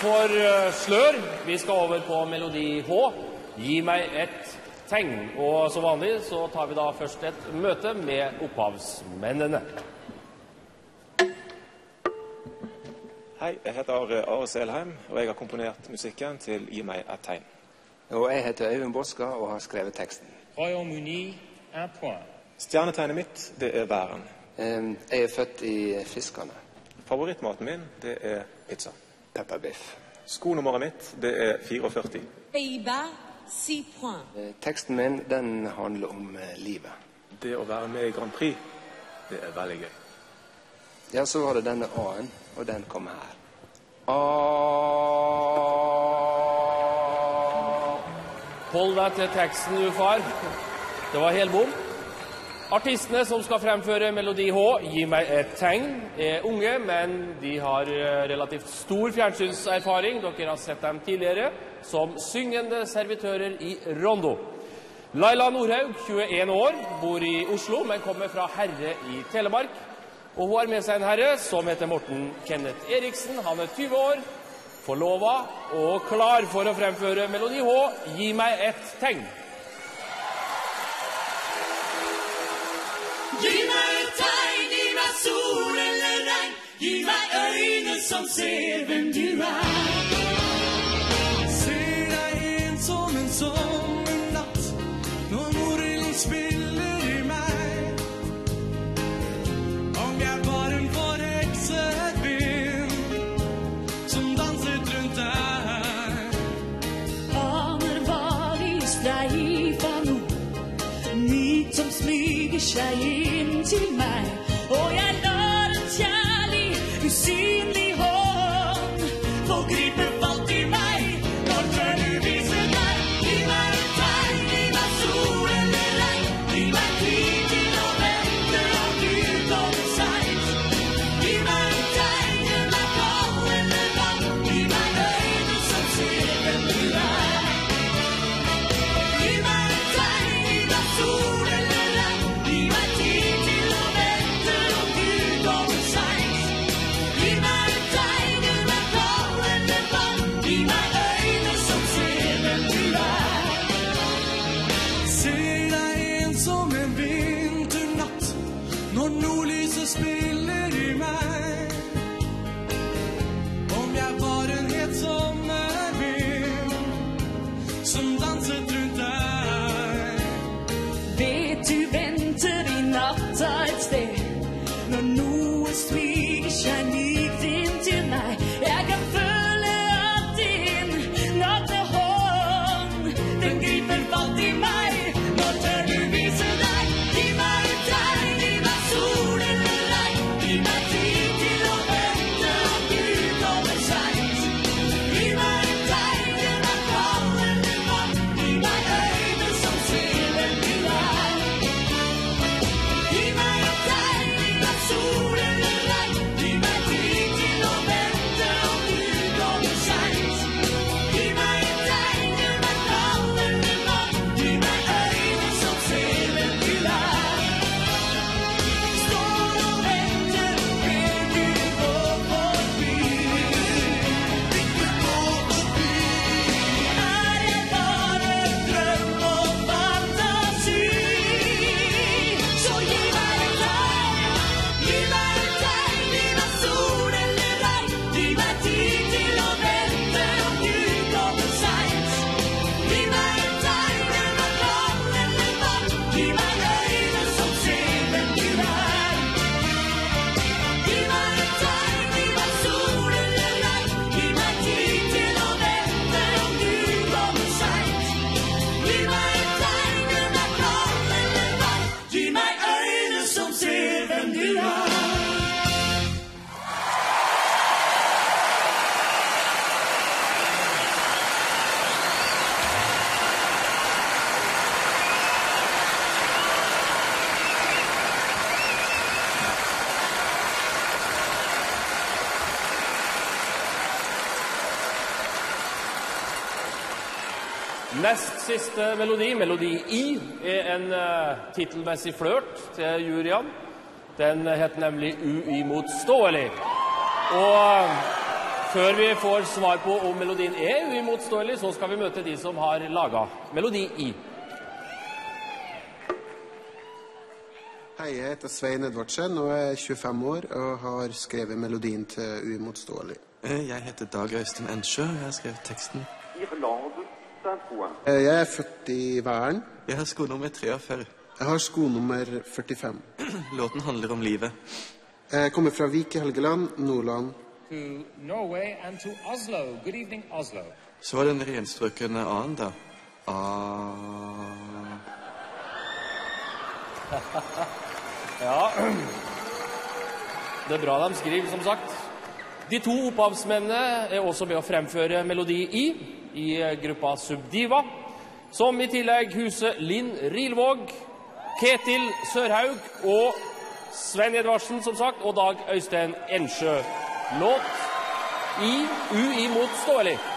For eh, slør. Vi skal over på melodi H. Gi meg et tegn. Og som vanlig så tar vi da først et møte med opphavsmennene. Hei, jeg heter Are Selheim, og jeg har komponert musikken til Gi meg et tegn. Og jeg heter Øyvind Boska og har skrevet teksten. Stjernetegnet mitt, det er væren. Jeg er født i Fiskane. Favorittmaten min, det er pizza. Pepperbiff. Skonummeret mitt, det er 44. Pays-Bas, 6 points. Eh, Teksten min den handler om eh, livet. Det å være med i Grand Prix, det er veldig gøy. Ja, så var det denne A-en, og den kom her. A Hold deg til teksten, du far. Det var helbom. Artistene som skal fremføre Melodi H, Gi meg et tegn, er unge, men de har eh, relativt stor fjernsynserfaring. Dere har sett dem tidligere som syngende servitører i Rondo. Laila Nordhaug, 21 år, bor i Oslo, men kommer fra Herre i Telemark. Og hun har med seg en herre som heter Morten Kenneth Eriksen. Han er 20 år, forlova og klar for å fremføre Melodi H, Gi meg et tegn. Gi meg et tegn, gi meg sol eller regn. Gi meg øyne som ser hvem du er. Ser deg ensom en sommernatt når nordlyset spiller i meg. Om jeg var en forhekset som danset rundt deg. Aner hva fra nord. Myt som smyger seg siste melodi, melodi I, er en uh, tittelmessig flørt til juryene. Den het nemlig Uimotståelig. Og eh, før vi får svar på om melodien er uimotståelig, så skal vi møte de som har laga melodi I. Hei, jeg heter Svein Edvardsen og er 25 år og har skrevet melodien til Uimotståelig. Jeg heter Dag Øystein Ensjø. og Jeg har skrevet teksten. Eh, Jeg er født i Væren. Jeg har skonummer 43. Jeg har skonummer 45. Låten handler om livet. Jeg kommer fra Vik i Helgeland, Nordland. To Norway and to Oslo. Good evening, Oslo. Så var den renstrøkne A-en, da. A... Ja Det er bra de skriver, som sagt. De to opphavsmennene er også med å fremføre melodi i, i gruppa Subdiva, som i tillegg huser Linn Rilvåg, Ketil Sørhaug og Sven Edvardsen, som sagt, og Dag Øystein Ensjø. Låt i uimotståelig. Ofte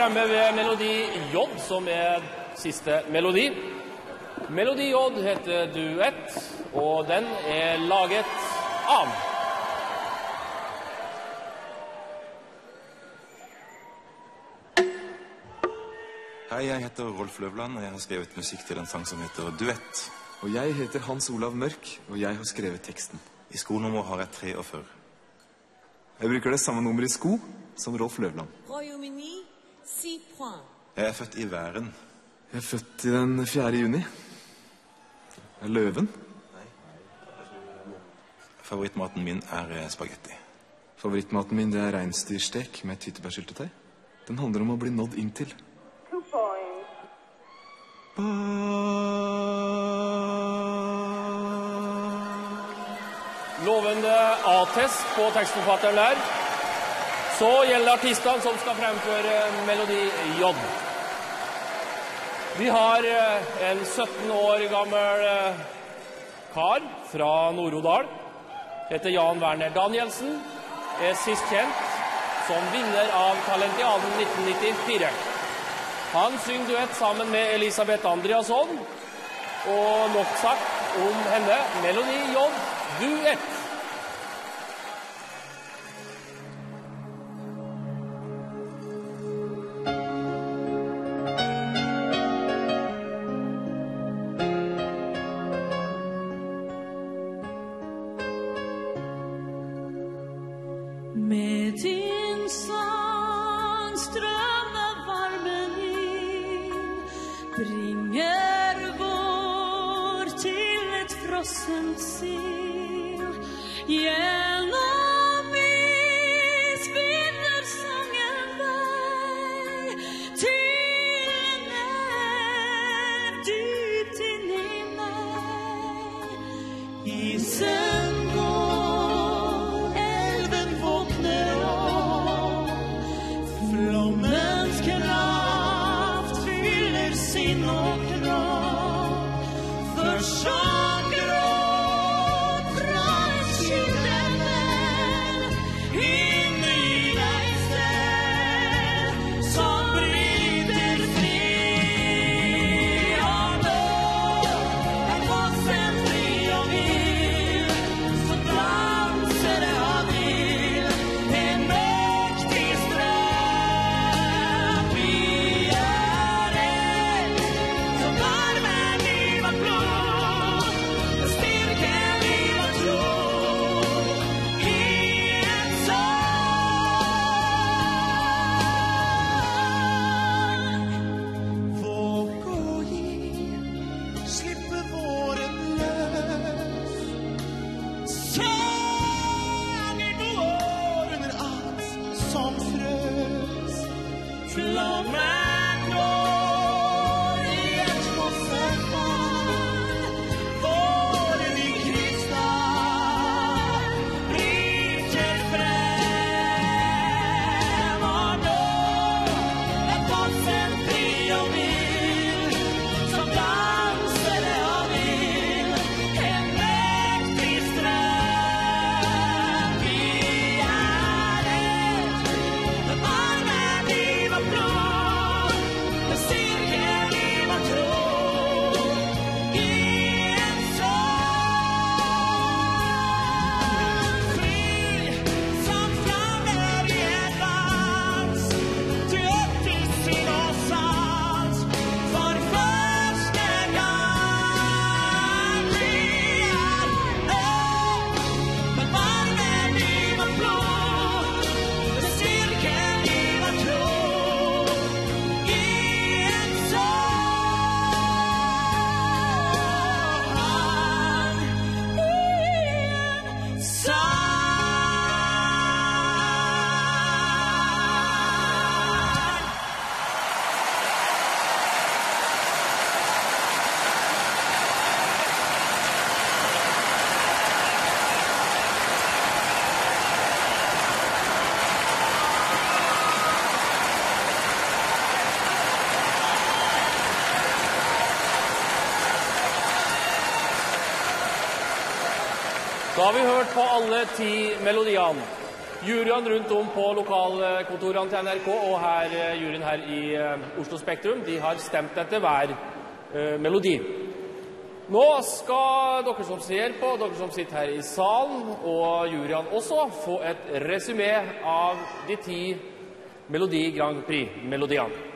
fremme ved melodi J, som er siste melodi. Melodi J heter Duett, og den er laget av Hei, jeg heter Rolf Løvland, og jeg har skrevet musikk til en sang som heter Duett. Og jeg heter Hans Olav Mørk, og jeg har skrevet teksten. I skonummer har jeg 43. Jeg bruker det samme nummer i sko som Rolf Løvland. Royaume-Uni, 6 points. Jeg er født i væren. Jeg er født i den 4. juni. Er løven? Favorittmaten min er eh, spagetti. Favorittmaten min det er reinsdyrstek med tyttebærsyltetøy. Den handler om å bli nådd inntil. Lovende A-test på tekstforfatteren der. Så gjelder det artistene som skal fremføre melodi J. Vi har eh, en 17 år gammel eh, kar fra Nord-Odal. Heter Jan Werner Danielsen. Er sist kjent som vinner av Talentiaden 1994. Han synger duett sammen med Elisabeth Andreasson. Og nok sagt om henne melodi J duett. Politimelodian. Juryen rundt om på lokalkontorene til NRK og her, eh, juryen her i eh, Oslo Spektrum de har stemt etter hver uh, melodi. Nå skal dere som ser på, dere som sitter her i salen, og juryene også, få et resymé av de ti Melodi Grand Prix-melodiene.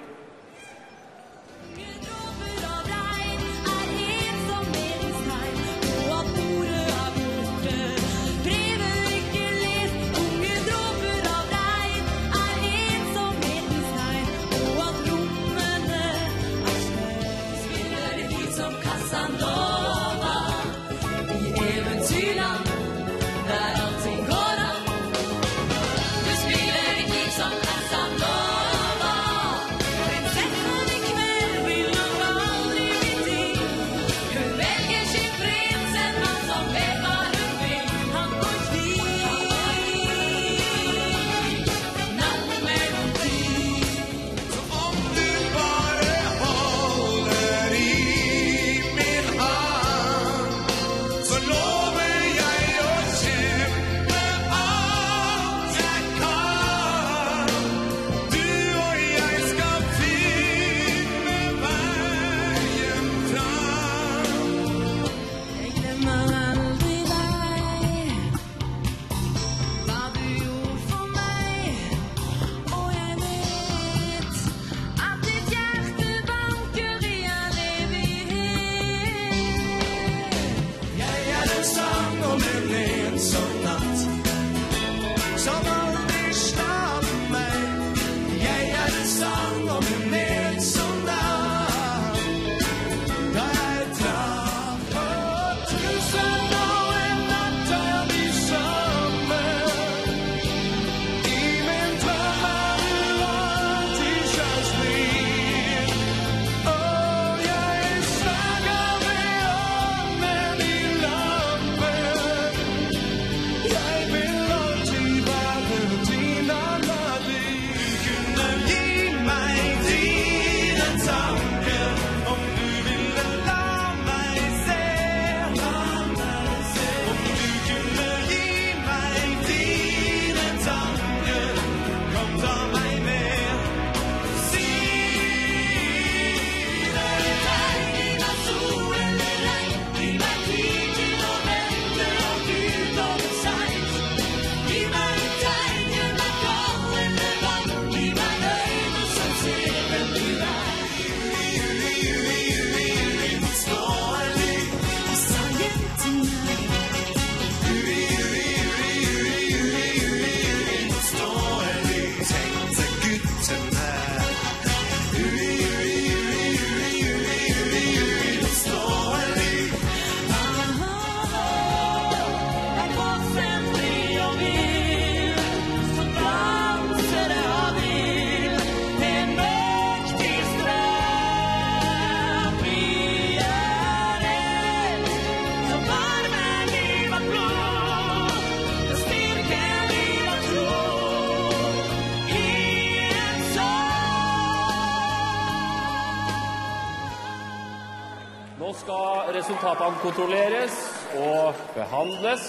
Kontrolleres og behandles.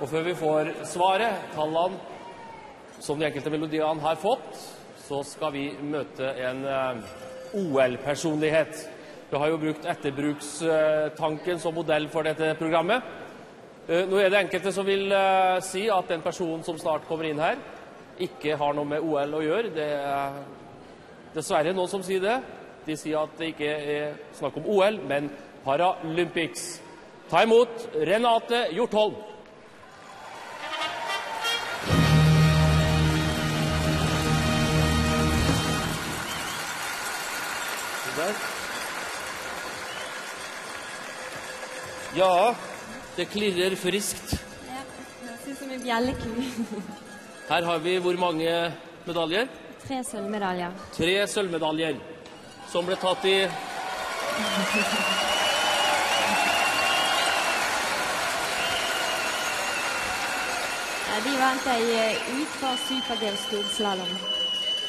Og før vi får svaret, tallene som de enkelte melodiene har fått, så skal vi møte en eh, OL-personlighet. Vi har jo brukt etterbrukstanken som modell for dette programmet. Eh, Nå er det enkelte som vil eh, si at den personen som snart kommer inn her, ikke har noe med OL å gjøre. Det er dessverre noen som sier det. De sier at det ikke er snakk om OL, men Paralympics. Ta imot Renate Hjortholm. Ja, det klirrer friskt. Ja, det ser ut som en bjelleku. Her har vi hvor mange medaljer? Tre sølvmedaljer. Tre sølvmedaljer som ble tatt i De vant ei ut fra super-G storslalåm.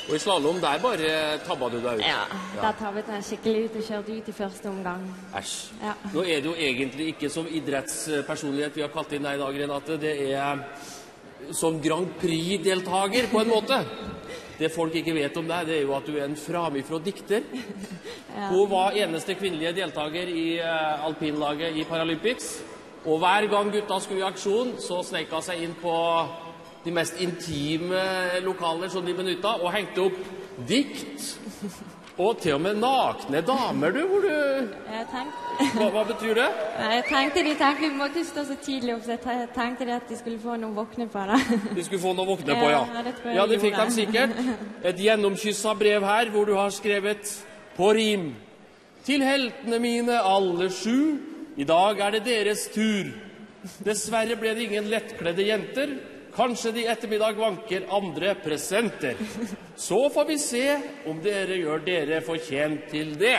Og i slalåm, der bare tabba du deg ut. Ja, der tabbet jeg skikkelig ut og kjørte ut i første omgang. Æsj. Ja. Nå er det jo egentlig ikke som idrettspersonlighet vi har kalt inn deg i dag, Renate. Det er som Grand Prix-deltaker, på en måte. Det folk ikke vet om deg, det er jo at du er en framifrå dikter. Ja. Hun var eneste kvinnelige deltaker i eh, alpinlaget i Paralympics. Og hver gang gutta skulle i aksjon, så snek hun seg inn på de mest intime lokaler som de benytta, og hengte opp dikt. Og til og med nakne damer, du, hvor du Jeg tenkte, Hva, hva betyr det? Jeg tenkte de tenkte vi måtte stå så tidlig opp, så jeg tenkte de at de skulle få noe å våkne på. da. De skulle få noe å våkne på, ja. Ja, Ja, det de fikk de sikkert. Et gjennomkyssa brev her hvor du har skrevet på rim. Til heltene mine alle sju, i dag er det deres tur. Dessverre ble det ingen lettkledde jenter. Kanskje de i ettermiddag vanker andre presenter. Så får vi se om dere gjør dere fortjent til det.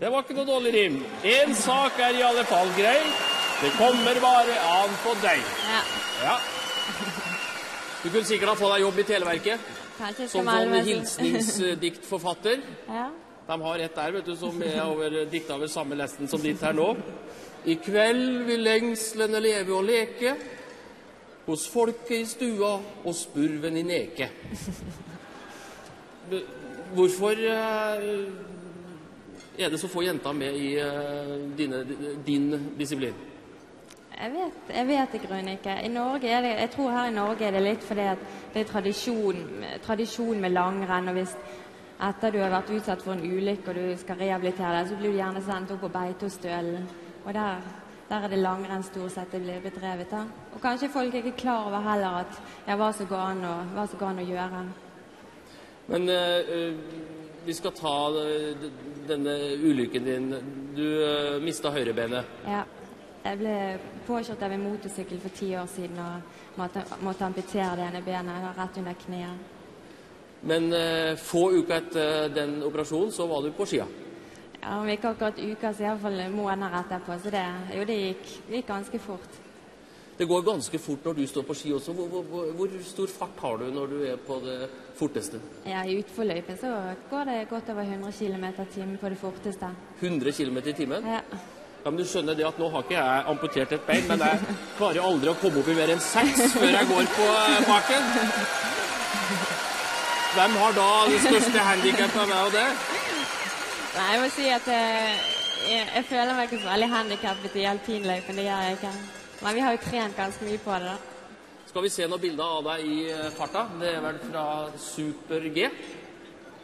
Det var ikke noe dårlig rim. Én sak er i alle fall grei. Det kommer bare an på deg. Ja. Ja. Du kunne sikkert ha fått deg jobb i Televerket. Som sånn hilsningsdiktforfatter. Ja. De har et der vet du, som er over, dikta over samme lesten som ditt her nå. I kveld vil lengslene leve og leke hos folket i stua og spurven i neke. Hvorfor eh, er det så få jenter med i eh, dine, din disiplin? Jeg vet, jeg vet i grunnen ikke. I Norge er det, jeg tror her i Norge er det litt fordi at det er tradisjon, tradisjon med langrenn. og hvis etter du har vært utsatt for en ulykke og du skal rehabilitere deg, så blir du gjerne sendt opp på Beitostølen. Og der, der er det langrenn stort sett det blir bedrevet. da. Og kanskje folk er ikke klar over heller at ja, hva som går an å, hva som går an å gjøre. Men eh, eh, vi skal ta eh, denne ulykken din. Du uh, mista høyrebenet. Ja. Jeg ble påkjørt av en motorsykkel for ti år siden og måtte, måtte amputere det ene benet rett under kneet. Men eh, få uker etter den operasjonen så var du på skia. Ja, Om ikke akkurat uker, så iallfall måneder etterpå. Så det, jo, det gikk, det gikk ganske fort. Det går ganske fort når du står på ski også. Hvor, hvor, hvor, hvor stor fart har du når du er på det forteste? Ja, I utforløypen så går det godt over 100 km i timen på det forteste. 100 km i timen? Ja. Ja, men du skjønner det at Nå har ikke jeg amputert et bein, men jeg klarer aldri å komme opp i mer enn seks før jeg går på eh, baken. Hvem har da det største handikappet av meg og det? Nei, jeg må si at eh, jeg, jeg føler meg ikke så veldig handikappet i alpinløypen. Det gjør jeg ikke. Men vi har jo trent ganske mye på det, da. Skal vi se noen bilder av deg i eh, farta? Det er vel fra Super-G.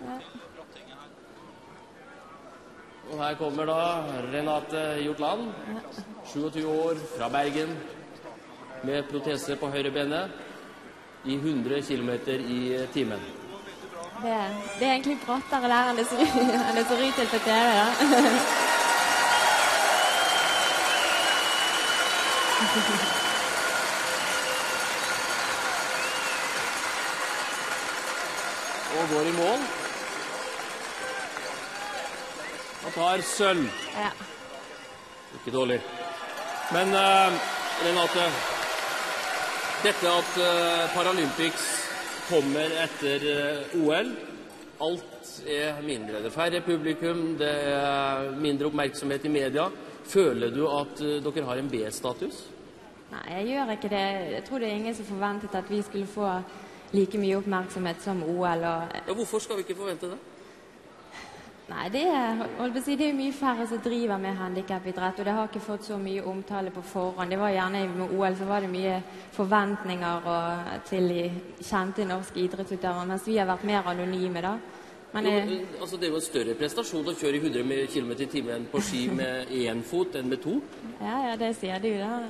Ja. Og her kommer da Renate Hjortland, 27 år, fra Bergen, med protese på høyrebenet i 100 km i timen. Det, det er egentlig brattere der enn det ser ut til på TV, Ja. Og går i mål. Og tar sølv. Ja. Ikke dårlig. Men uh, Renate, dette at uh, Paralympics kommer etter eh, OL Alt er mindre. Det er færre publikum, det er mindre oppmerksomhet i media. Føler du at eh, dere har en B-status? Nei, jeg gjør ikke det. Jeg tror det er ingen som forventet at vi skulle få like mye oppmerksomhet som OL. Og, Ja, hvorfor skal vi ikke forvente det? Nei, det er, si, det er mye færre som driver med handikapidrett, og det har ikke fått så mye omtale på forhånd. Det var gjerne Med OL så var det mye forventninger og, til kjente norske idrettsutøvere, mens vi har vært mer anonyme, da. Men Jo, men, altså, det er jo en større prestasjon å kjøre i 100 km i timen på ski med én fot enn med to. Ja, ja, det sier du, da.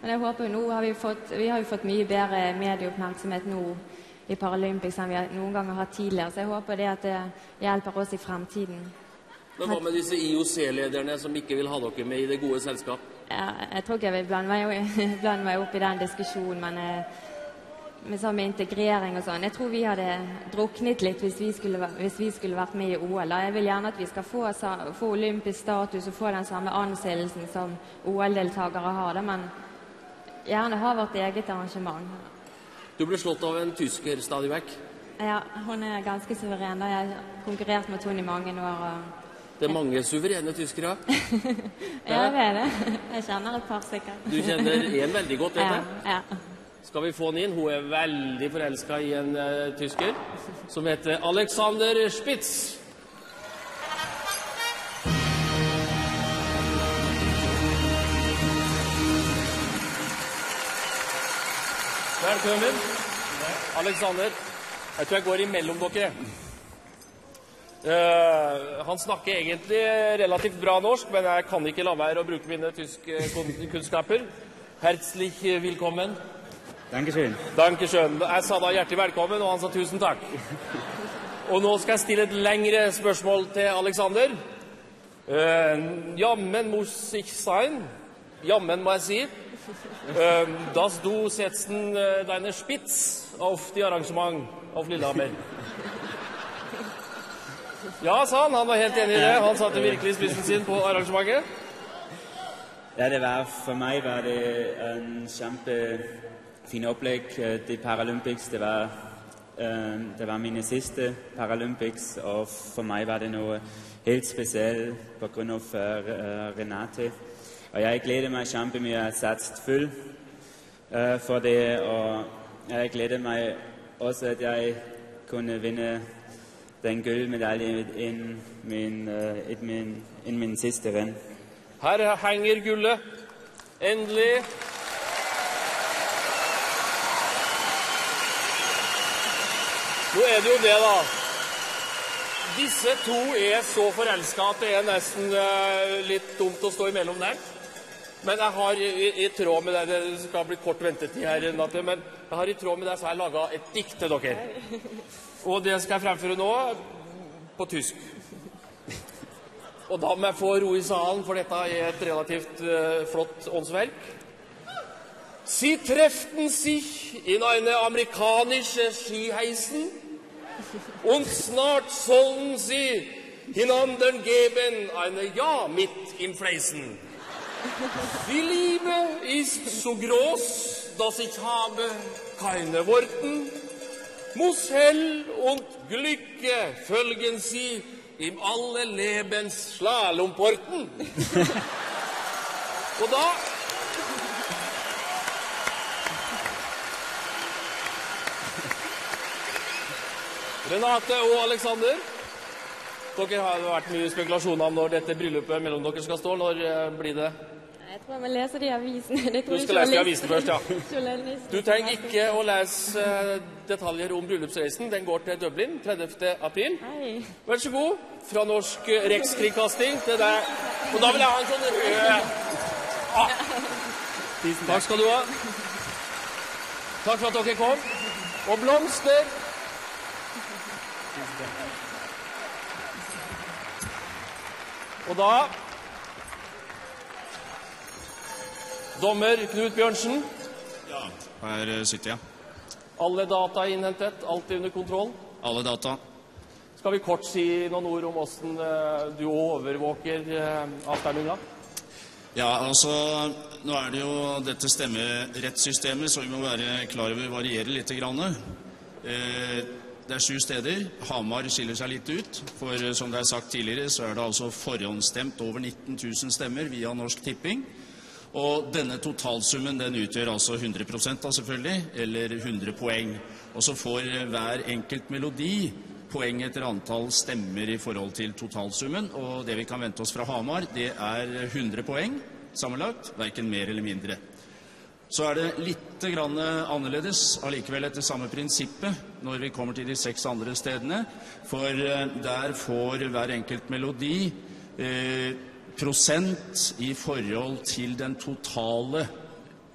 Men jeg håper jo nå har vi fått Vi har jo fått mye bedre medieoppmerksomhet nå i Paralympics enn vi noen ganger hatt tidligere, så jeg håper det at det hjelper oss i fremtiden. Men hva med disse IOC-lederne som ikke vil ha dere med i det gode selskap? Ja, jeg tror ikke jeg vil blande meg, opp i den diskusjonen, men eh, med, sånn med integrering og sånn Jeg tror vi hadde druknet litt hvis vi skulle, hvis vi skulle vært med i OL. Jeg vil gjerne at vi skal få, få olympisk status og få den samme anseelsen som OL-deltakere har, da, men gjerne ha vårt eget arrangement. Du ble slått av en tysker stadig vekk. Ja, hun er ganske suveren. da. Jeg har konkurrert mot henne i mange år. Og... Det er mange suverene tyskere. Ja, det er det. Jeg kjenner et par stykker. Du kjenner én veldig godt, vet Ja, jeg. ja. Skal vi få den inn? Hun er veldig forelska i en uh, tysker som heter Alexander Spitz. Velkommen. Alexander, jeg tror jeg går imellom dere. Uh, han snakker egentlig relativt bra norsk, men jeg kan ikke la være å bruke mine tyske kunnskaper. Herzlich willkommen. Dankeschön. Dankeschön. Jeg sa da hjertelig velkommen, og han sa tusen takk. Og nå skal jeg stille et lengre spørsmål til Alexander. Uh, jammen muss ich sein. Jammen må jeg si. Uh, dass du setzen uh, deine Spitz auf die Arrangement auf Lillehammer. Ja, sa han. Han var helt enig i det. Han satte virkelig spissen sin på arrangementet. Ja, det var, for meg var det en kjempefin opplegg. til Paralympics, det var, eh, det var mine siste Paralympics, og for meg var det noe helt spesielt grunn av eh, Renate. Og jeg gleder meg kjempemye. Jeg har satset full eh, for det, og jeg gleder meg også at jeg kunne vinne den gullmedaljen innen min, uh, in min, in min siste renn. Her henger gullet. Endelig. Nå er det jo det, da. Disse to er så forelska at det er nesten uh, litt dumt å stå imellom der. Men jeg har i, i, tråd med det Det skal bli kort ventetid her, Natte, men jeg har i tråd med det så har jeg laga et dikt til dere. Og det skal jeg fremføre nå på tysk. Og da må jeg få ro i salen, for dette er et relativt uh, flott åndsverk. Sie treften sich in eine amerikanische Skiheisen und snart sollen sie hinanderen geben eine Ja mit im Fleisen. Die Liebe ist so groß, dass ich habe keine Worten. Muss hell und Glücke folgen sie im alle Lebens Slalomporten. Og da Renate og Alexander, dere har vært mye spekulasjoner om når dette bryllupet mellom dere skal stå. Når eh, blir det? Jeg tror jeg må lese de avisene. Det Du skal lese i avisen først, ja. Du trenger ikke å lese eh, detaljer om bryllupsreisen. Den går til Dublin 30. april. Hei. Vær så god. Fra Norsk eh, Rikskringkasting til deg. Og da vil jeg ha en sånn rød ah. Takk skal du ha. Takk for at dere kom. Og blomster. Og da Dommer Knut Bjørnsen. Ja, her eh, sitter jeg. Alle data er innhentet, alt er under kontroll. Alle data. Skal vi kort si noen ord om åssen eh, du overvåker eh, avstemninga? Ja, altså, nå er det jo dette stemmerettssystemet som vi må være klar over varierer litt. Grann. Eh, Det er sju steder. Hamar skiller seg litt ut. For som det er sagt tidligere, så er det altså forhåndsstemt over 19 000 stemmer via Norsk Tipping. Og denne totalsummen den utgjør altså 100 da selvfølgelig, eller 100 poeng. Og så får hver enkelt melodi poeng etter antall stemmer i forhold til totalsummen. Og det vi kan vente oss fra Hamar, det er 100 poeng sammenlagt, verken mer eller mindre. Så er det litt grann annerledes allikevel etter samme prinsippet når vi kommer til de seks andre stedene. For eh, der får hver enkelt melodi eh, prosent i forhold til den totale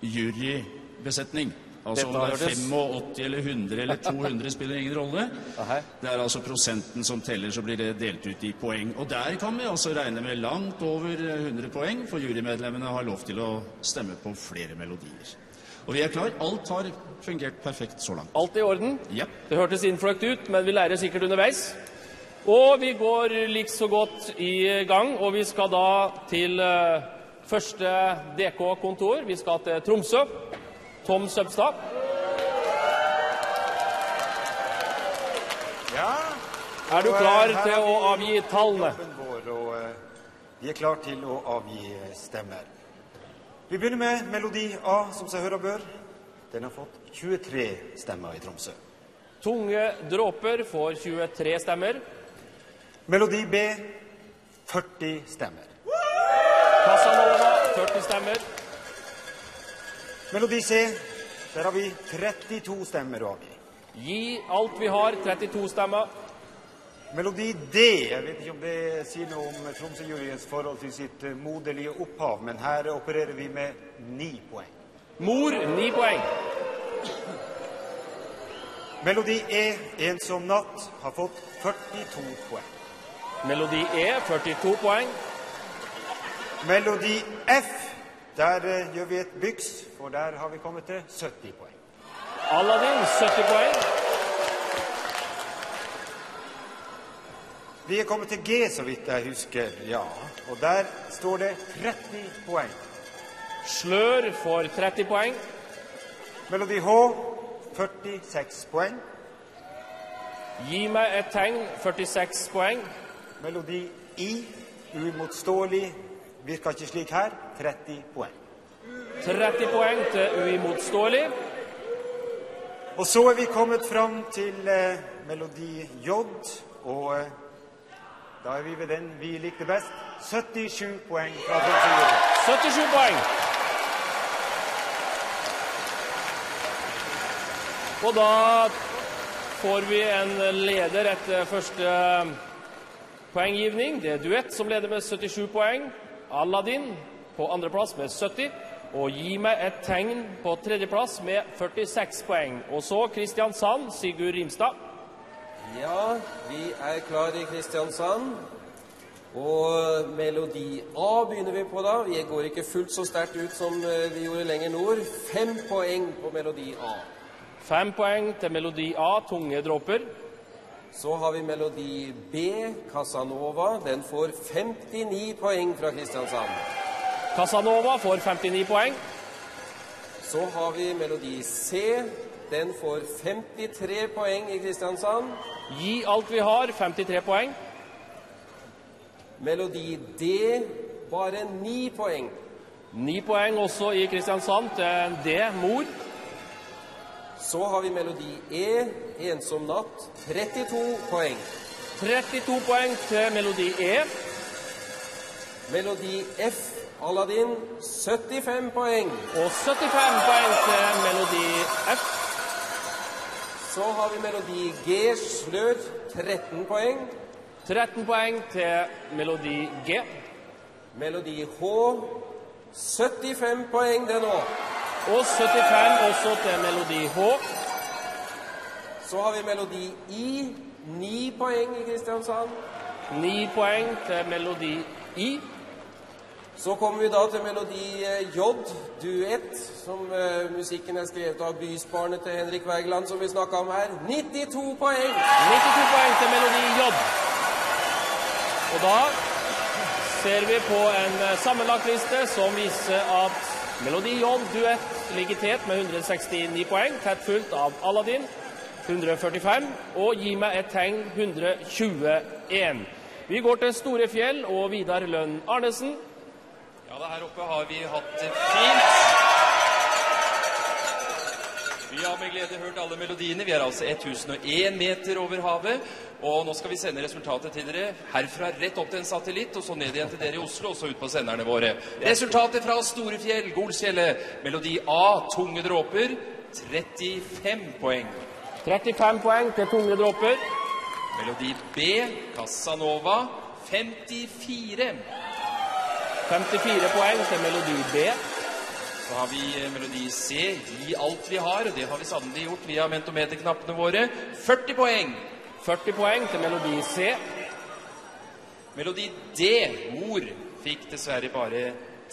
jurybesetning. Altså om det er 85 eller 100 eller 200 spiller ingen rolle. Det er altså prosenten som teller, så blir det delt ut i poeng. Og der kan vi altså regne med langt over 100 poeng, for jurymedlemmene har lov til å stemme på flere melodier. Og vi er klar. Alt har fungert perfekt så langt. Alt i orden? Det hørtes innfløkt ut, men vi lærer sikkert underveis. Og vi går likså godt i gang, og vi skal da til eh, første DK-kontor. Vi skal til Tromsø. Tom Søbstad. Ja. Er du eh, klar til å avgi tallene? Vår, og eh, vi er klar til å avgi stemmer. Vi begynner med melodi A, som seg hører bør. Den har fått 23 stemmer i Tromsø. Tunge dråper får 23 stemmer. Melodi B 40 stemmer. Casanova 40 stemmer. Melodi C, der har vi 32 stemmer å avgi. Gi alt vi har, 32 stemmer. Melodi D, jeg vet ikke om det sier noe om Tromsø-juryens forhold til sitt eh, moderlige opphav, men her opererer vi med ni poeng. Mor 9 poeng. Melodi E, Ensom natt, har fått 42 poeng. Melodi E 42 poeng. Melodi F, der uh, gjør vi et byks, for der har vi kommet til 70 poeng. Aladdin 70 poeng. Vi er kommet til G, så vidt jeg husker, ja. Og der står det 30 poeng. Slør får 30 poeng. Melodi H, 46 poeng. Gi meg et tegn, 46 poeng. Melodi I, uimotståelig, virker ikke slik her, 30 poeng. 30 poeng til uimotståelig. Og så er vi kommet fram til eh, melodi J, og eh, da er vi ved den vi likte best. 77 poeng fra Tromsø. 77 poeng. Og da får vi en leder etter første poenggivning. Det er Duett som leder med 77 poeng. Aladdin på andreplass med 70. Og Gi meg et tegn på tredjeplass med 46 poeng. Og så Kristiansand, Sigurd Rimstad. Ja, vi er klar i Kristiansand. Og melodi A begynner vi på da. Vi går ikke fullt så sterkt ut som eh, vi gjorde lenger nord. Fem poeng på melodi A. Fem poeng til melodi A, tunge dråper. Så har vi melodi B, Casanova. Den får 59 poeng fra Kristiansand. Casanova får 59 poeng. Så har vi melodi C. Den får 53 poeng i Kristiansand. Gi alt vi har, 53 poeng. Melodi D, bare 9 poeng. 9 poeng også i Kristiansand D, mor. Så har vi melodi E, Ensom natt, 32 poeng. 32 poeng til melodi E. Melodi F, Aladdin, 75 poeng. Og 75 poeng til melodi F. Så har vi melodi G, Slør, 13 poeng. 13 poeng til melodi G. Melodi H, 75 poeng det nå. Og 75 også til melodi H. Så har vi melodi I, 9 poeng i Kristiansand. 9 poeng til melodi I. Så kommer vi da til melodi eh, J, duett, som uh, musikken er skrevet av bysbarnet til Henrik Wergeland, som vi snakka om her. 92 poeng! 92 poeng til melodi J. Og da ser vi på en eh, sammenlagt liste som viser at melodi John duett ligger tet med 169 poeng, tett fulgt av Aladdin 145. Og Gi meg et tegn 121. Vi går til Storefjell og Vidar Lønn Arnesen. Ja, det her oppe har vi hatt fint. Har med glede hørt alle melodiene. Vi er altså 1001 meter over havet. Og nå skal vi sende resultatet til dere herfra rett opp til en satellitt, og så ned igjen til dere i Oslo, og så ut på senderne våre. Resultatet fra Storefjell, Golsfjellet. Melodi A, Tunge dråper. 35 poeng. 35 poeng til Tunge dråper. Melodi B, Casanova. 54. 54 poeng til melodi B. Så har vi eh, melodi C, Gi alt vi har. Og det har vi sannelig gjort via mentometerknappene våre. 40 poeng. 40 poeng til melodi C. Melodi D, Mor, fikk dessverre bare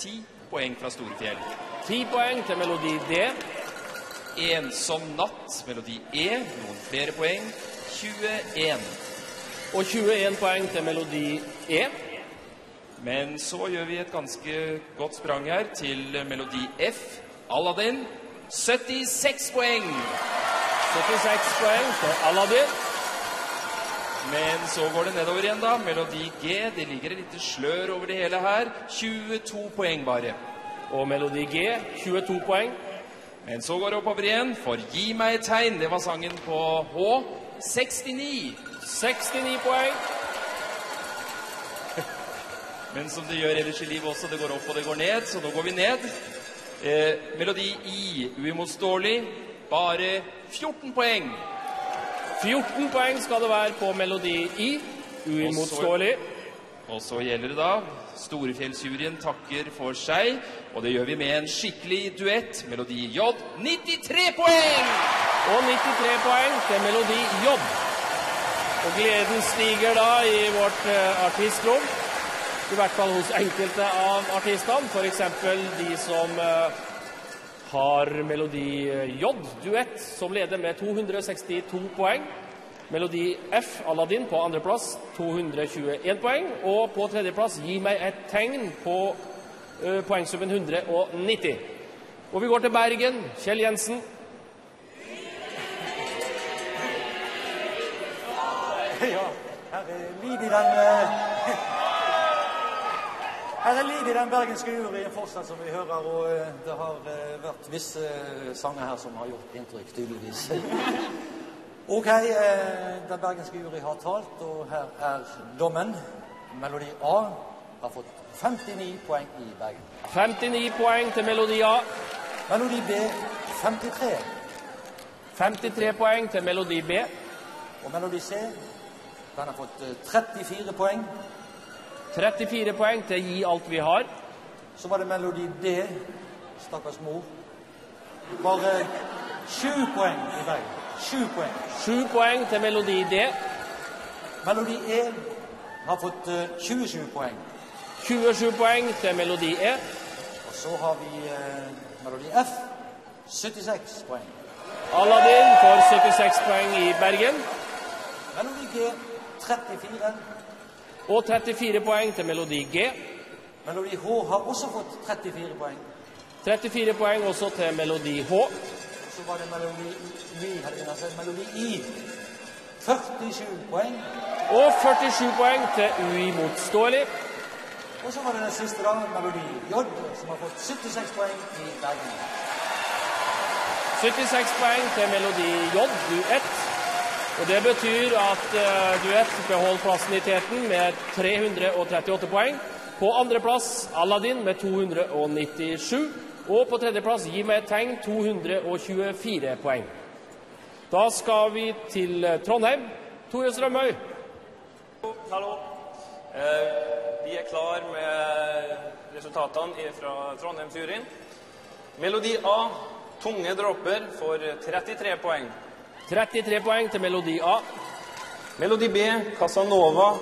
10 poeng fra Storefjell. 10 poeng til melodi D. Ensom natt, melodi E, noen flere poeng. 21. Og 21 poeng til melodi E. Men så gjør vi et ganske godt sprang her til melodi F, Aladdin. 76 poeng. 76 poeng for Aladdin. Men så går det nedover igjen, da. Melodi G. Det ligger et lite slør over det hele her. 22 poeng bare. Og melodi G 22 poeng. Men så går det oppover igjen, for Gi meg et tegn. Det var sangen på H. 69. 69 poeng. Men som det gjør ellers i livet også, det går opp og det går ned, så nå går vi ned. Eh, melodi I, uimotståelig, bare 14 poeng. 14 poeng skal det være på melodi I. Uimotståelig. Og så gjelder det da Storefjellsjuryen takker for seg, og det gjør vi med en skikkelig duett. Melodi J 93 poeng! Og 93 poeng til melodi J. Og gleden stiger da i vårt eh, artistrom. I hvert fall hos enkelte av artistene, f.eks. de som eh, har melodi J, duett, som leder med 262 poeng. Melodi F, Aladdin, på andreplass, 221 poeng. Og på tredjeplass Gi meg et tegn, på uh, poengsummen 190. Og vi går til Bergen. Kjell Jensen. Ja, her er liv i den eh, Her er liv i den bergenske juryen fortsatt, som vi hører. Og eh, det har eh, vært visse sanger her som har gjort inntrykk, tydeligvis. Ok, eh, den bergenske jury har talt, og her er dommen. Melodi A har fått 59 poeng i Bergen. 59 poeng til melodi A. Melodi B 53. 53 poeng til melodi B. Og melodi C den har fått eh, 34 poeng. 34 poeng til Gi alt vi har. Så var det melodi D, stakkars mor. Bare sju poeng i Bergen. Sju poeng. Sju poeng til melodi D. Melodi E har fått eh, 27 poeng. 27 poeng til melodi E. Og så har vi eh, melodi F. 76 poeng. Aladdin får 76 poeng i Bergen. Melodi G 34. Og 34 poeng til melodi G. Melodi H har også fått 34 poeng. 34 poeng også til melodi H. Så var det melodi I, altså melodi I. 47 poeng. Og 47 poeng til uimotståelig. Og så var det den siste, da, melodi J, som har fått 76 poeng i Bergen. 76 poeng til melodi J, duett. Og Det betyr at uh, duett beholder plassen i teten med 338 poeng. På andreplass Aladdin med 297. Og på tredjeplass Gi meg et tegn 224 poeng. Da skal vi til eh, Trondheim. Tore Strømøy. Hallo. Eh, vi er klar med resultatene fra Trondheim-turen. Melodi A, tunge dråper, får 33 poeng. 33 poeng til melodi A. Melodi B, Casanova,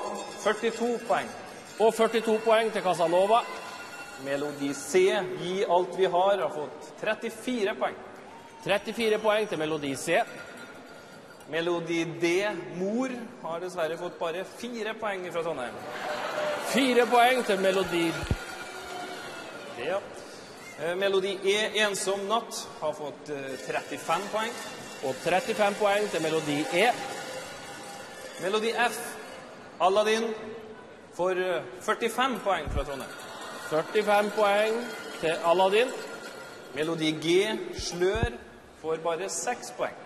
42 poeng. Og 42 poeng til Casanova. Melodi C, Gi alt vi har, har fått 34 poeng. 34 poeng til melodi C. Melodi D, Mor, har dessverre fått bare fire poeng fra Trondheim. Fire poeng til melodi D, ja. Eh, Melodi E, Ensom natt, har fått eh, 35 poeng. Og 35 poeng til melodi E. Melodi F, Aladdin, får eh, 45 poeng fra Trondheim. 45 poeng til Aladdin. Melodi G, Slør, får bare 6 poeng.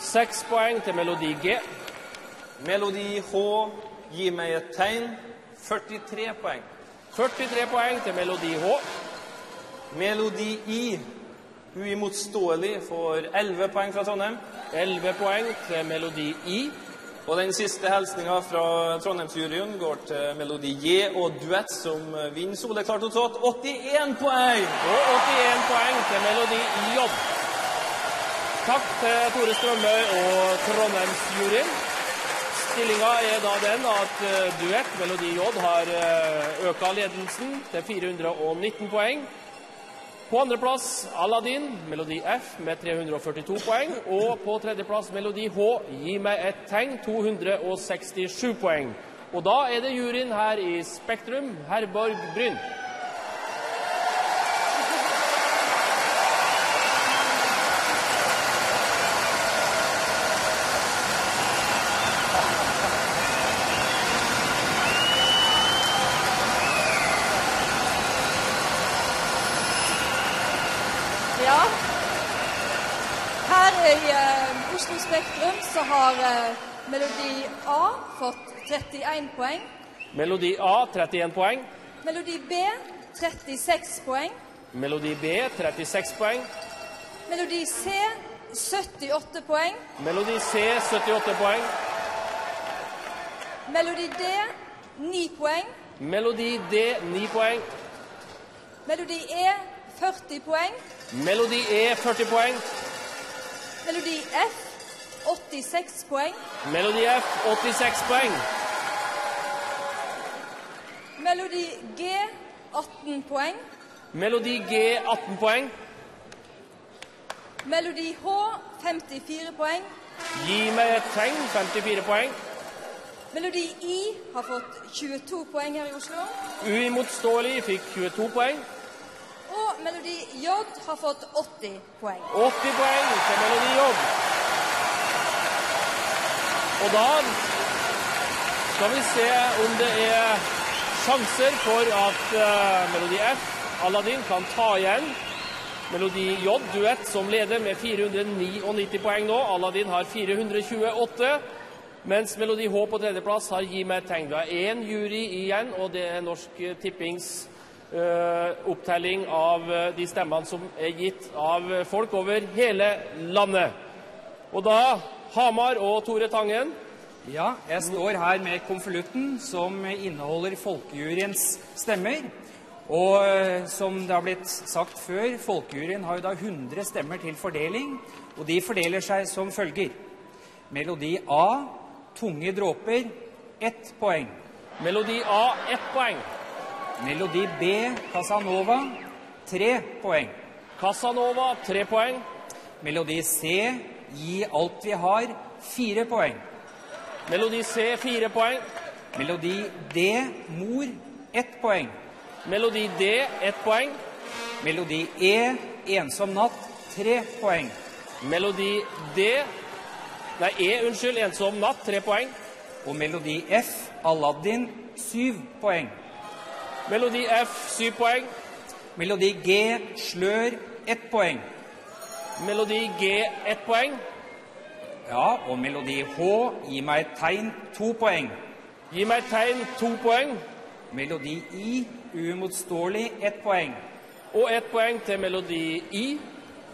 6 poeng til melodi G. Melodi H, Gi meg et tegn, 43 poeng. 43 poeng til melodi H. Melodi I, Uimotståelig, får 11 poeng fra Trondheim. 11 poeng til melodi I. Og den siste hilsninga fra Trondheimsjuryen går til Melodi J og duett, som vinner soleklart totalt 81 poeng! Og 81 poeng til melodi J. Takk til Tore Strømøy og Trondheimsjuryen. Stillinga er da den at eh, duett Melodi J har eh, øka ledelsen til 419 poeng. På andreplass Aladdin, Melodi F med 342 poeng. Og på tredjeplass Melodi H, Gi meg et tegn, 267 poeng. Og da er det juryen her i Spektrum, Herborg Bryn. Ja. Her i eh, Oslo Spektrum så har eh, Melodi A fått 31 poeng. Melodi A 31 poeng. Melodi B 36 poeng. Melodi B 36 poeng. Melodi C 78 poeng. Melodi C 78 poeng. Melodi D 9 poeng. Melodi D 9 poeng. Melodi E 40 poeng. Melodi E 40 poeng. Melodi F 86 poeng. Melodi F 86 poeng. Melodi G 18 poeng. Melodi G 18 poeng. Melodi H 54 poeng. Gi meg et tegn 54 poeng. Melodi I har fått 22 poeng her i Oslo. Uimotståelig fikk 22 poeng. Og Melodi J har fått 80 poeng. 80 poeng til Melodi J. Og da skal vi se om det er sjanser for at eh, Melodi F, Aladdin, kan ta igjen Melodi J, duett, som leder med 499 poeng nå. Aladdin har 428. Mens Melodi H på tredjeplass har Gi meg et tegn. Vi har én jury igjen, og det er Norsk Tippings Uh, opptelling av uh, de stemmene som er gitt av folk over hele landet. Og da Hamar og Tore Tangen. Ja, jeg står her med konvolutten som inneholder folkejuryens stemmer. Og eh, som det har blitt sagt før, folkejuryen har jo da 100 stemmer til fordeling, og de fordeler seg som følger. Melodi A, tunge dråper, ett poeng. Melodi A, ett poeng. Melodi B, Casanova, tre poeng. Casanova, tre poeng. Melodi C, Gi alt vi har, fire poeng. Melodi C, fire poeng. Melodi D, Mor, ett poeng. Melodi D, ett poeng. Melodi E, Ensom natt, tre poeng. Melodi D Nei, E, unnskyld. Ensom natt, tre poeng. Og melodi F, Aladdin, syv poeng. Melodi F, syv poeng. Melodi G, Slør, ett poeng. Melodi G, ett poeng. Ja, og melodi H, Gi meg et tegn, to poeng. Gi meg et tegn, to poeng. Melodi I, Uimotståelig, ett poeng. Og ett poeng til melodi I.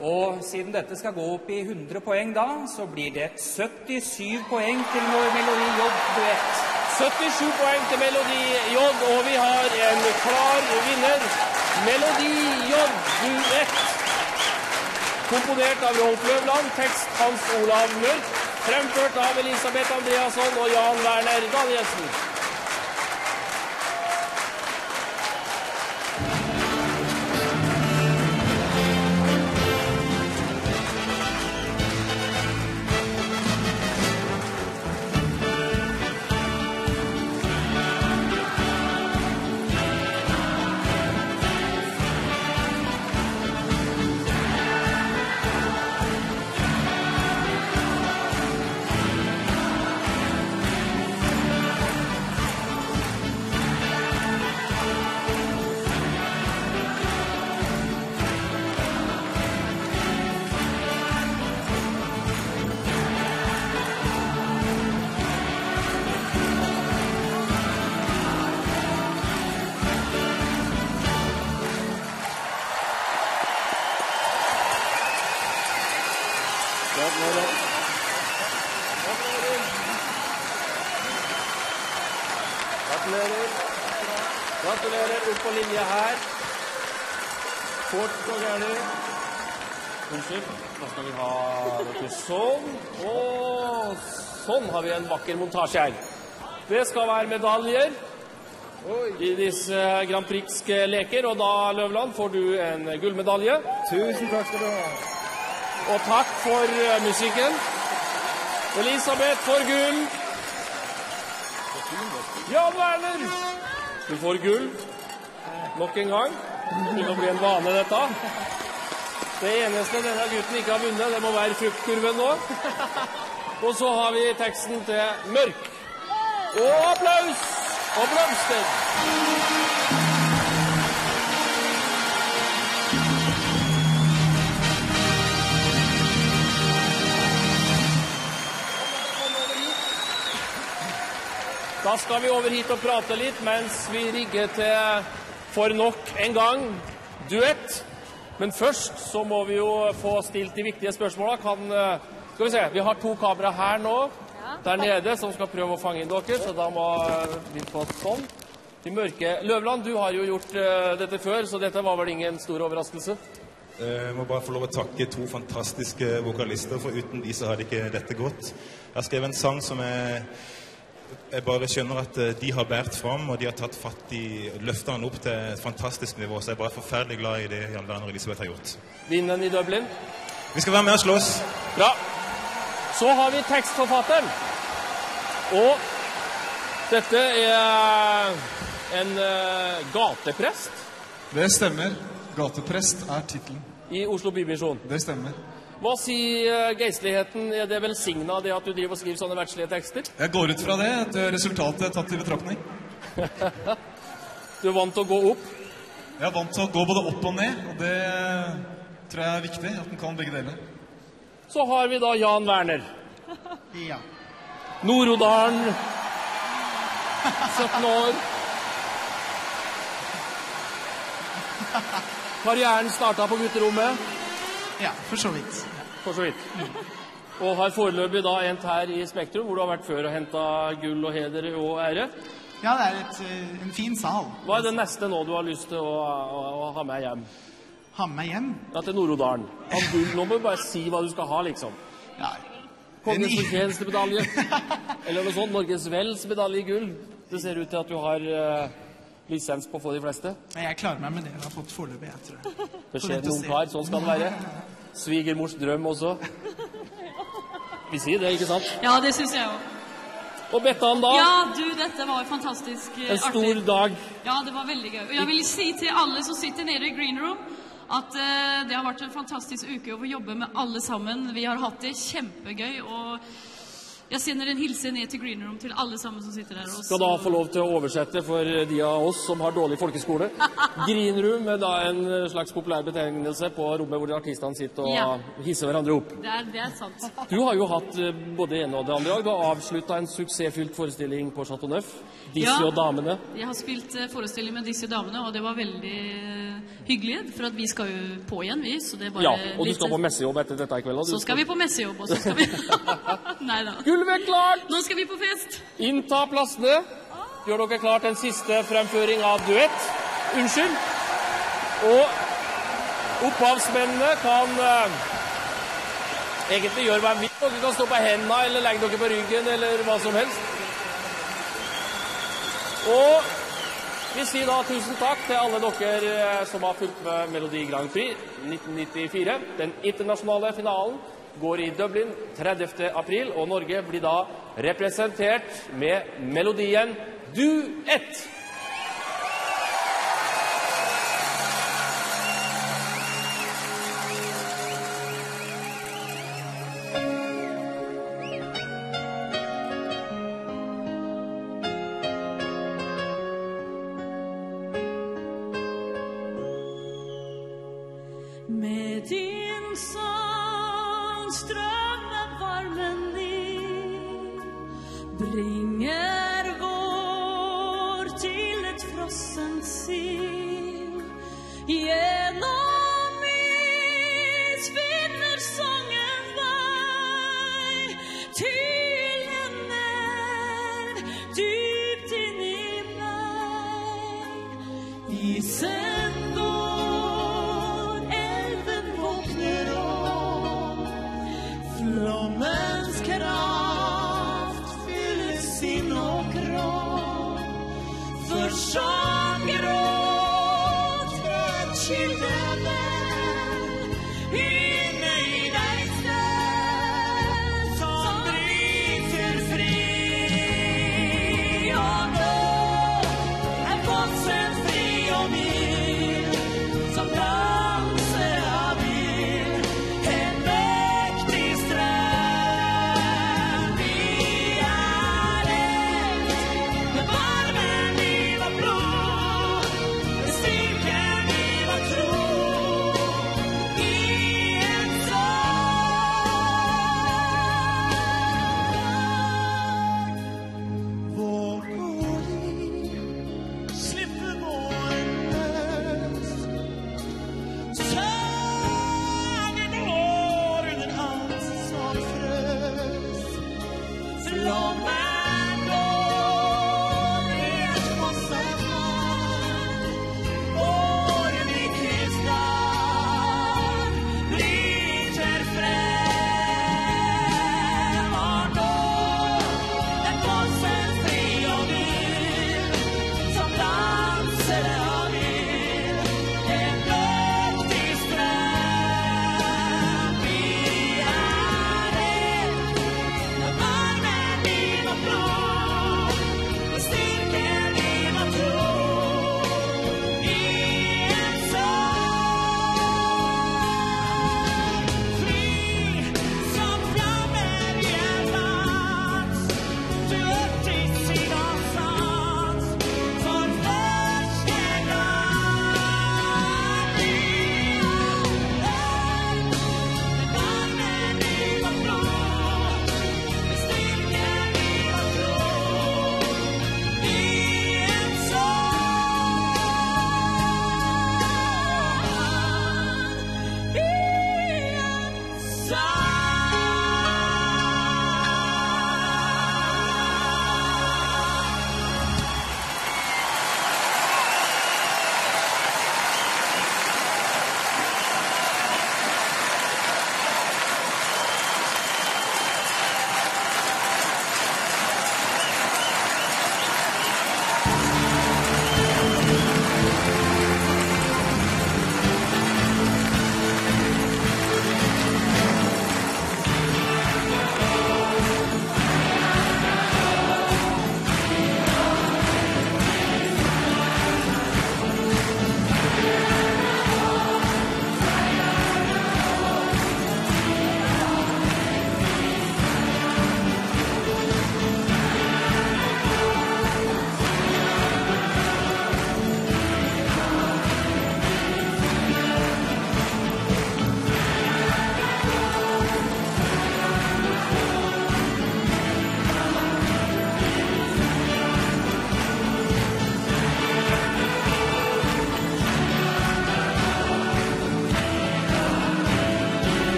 Og siden dette skal gå opp i 100 poeng da, så blir det 77 poeng til vår Melodi J-duett. 77 poeng til Melodi J, og vi har en klar vinner. Melodi J-duett. Komponert av Rolf Løvland, tekst Hans Olav Mørk. Fremført av Elisabeth Andreasson og Jan Werner Danielsen. Gratulerer. Gratulerer. Gratulerer. Opp på linje her. Fort og gæli. Unnskyld. Da skal vi ha dette sånn. Og sånn har vi en vakker montasje her. Det skal være medaljer i disse Grand Prix-leker. Og da, Løvland, får du en gullmedalje. Tusen takk skal du ha. Og takk for eh, musikken. Elisabeth får gull. Jan Werner, du får gull nok en gang. Det begynner å bli en vane, dette. Det eneste denne gutten ikke har vunnet, det må være fruktkurven nå. Og så har vi teksten til Mørk. Og applaus og blomster. Da skal vi over hit og prate litt mens vi rigger til for nok en gang duett. Men først så må vi jo få stilt de viktige spørsmåla. Kan eh, Skal vi se, vi har to kamera her nå. Der nede som skal prøve å fange inn dere, så da må eh, vi få sånn. De mørke Løvland, du har jo gjort uh, dette før, så dette var vel ingen stor overraskelse? Jeg må bare få lov å takke to fantastiske vokalister, for uten de så hadde ikke dette gått. Jeg har skrevet en sang som jeg, jeg bare skjønner at eh, de har båret fram, og de har tatt fatt i løfta han opp til et fantastisk nivå. Så jeg er bare forferdelig glad i det Jan Werner og Elisabeth har gjort. Vinneren i Dublin. Vi skal være med og slåss. Bra. Så har vi tekstforfatteren. Og dette er en eh, gateprest Det stemmer. Gateprest er tittelen. i Oslo Bymisjon. Det stemmer. Hva sier eh, geistligheten? Er det velsigna det at du driver og skriver sånne verdslige tekster? Jeg går ut fra det, at resultatet er tatt i betraktning. Du er vant til å gå opp? Jeg er vant til å gå både opp og ned, og det tror jeg er viktig, at en kan begge deler. Så har vi da Jan Werner. Ja. Nord-Odalen. 17 år. Karrieren starta på gutterommet. Ja, for så vidt. For så vidt. Og har foreløpig da endt her i Spektrum, hvor du har vært før og henta gull og heder og ære. Ja, det er et, eh, en fin sal. Hva er det neste nå du har lyst til å, å, å ha med hjem? Ha med hjem? Ja, til Nord-Odalen. Nå må du bare si hva du skal ha, liksom. Ja. Kongens fortjenestemedalje. Eller noe sånt. Norges Vels medalje i gull. Det ser ut til at du har eh, lisens på å få de fleste. Nei, Jeg klarer meg med det jeg har fått foreløpig, jeg tror jeg. Beskjeden ungkar, sånn skal det være. Svigermors drøm også. Vi sier det, ikke sant? Ja, det syns jeg òg. Og Bettan, da? Ja, du, dette var fantastisk eh, En stor dag. Ja, det var veldig gøy. Og jeg vil si til alle som sitter nede i green room, at uh, det har vært en fantastisk uke å få jobbe med alle sammen. Vi har hatt det kjempegøy. og jeg sender en hilsen ned til green room til alle sammen som sitter der. Også. Skal da få lov til å oversette for de av oss som har dårlig folkeskole. Green room er da en slags populær betegnelse på rommet hvor artistene sitter og Ja. hisser hverandre opp. Det er, det er sant. Du har jo hatt eh, både ene og det andre. Du har avslutta en suksessfylt forestilling på Chateau Neuf. Dizzie Ja. og damene. Jeg har spilt eh, forestilling med disse damene, og det var veldig eh, hyggelig. For at vi skal jo på igjen, vi. Så det er bare Ja, og du skal på messejobb etter dette i kveld. Så skal vi på messejobb, og så skal vi Nei da. Gulvet klart! Nå skal vi på fest! Innta plassene. Gjør dere klart en siste fremføring av duett. Unnskyld. Og opphavsmennene kan eh, egentlig gjøre hva de vil. Dere kan stå på hendene eller legge dere på ryggen eller hva som helst. Og vi sier da tusen takk til alle dere eh, som har fulgt med Melodi Grand Prix 1994. Den internasjonale finalen går i Dublin 30. april, og Norge blir da representert med melodien Duett.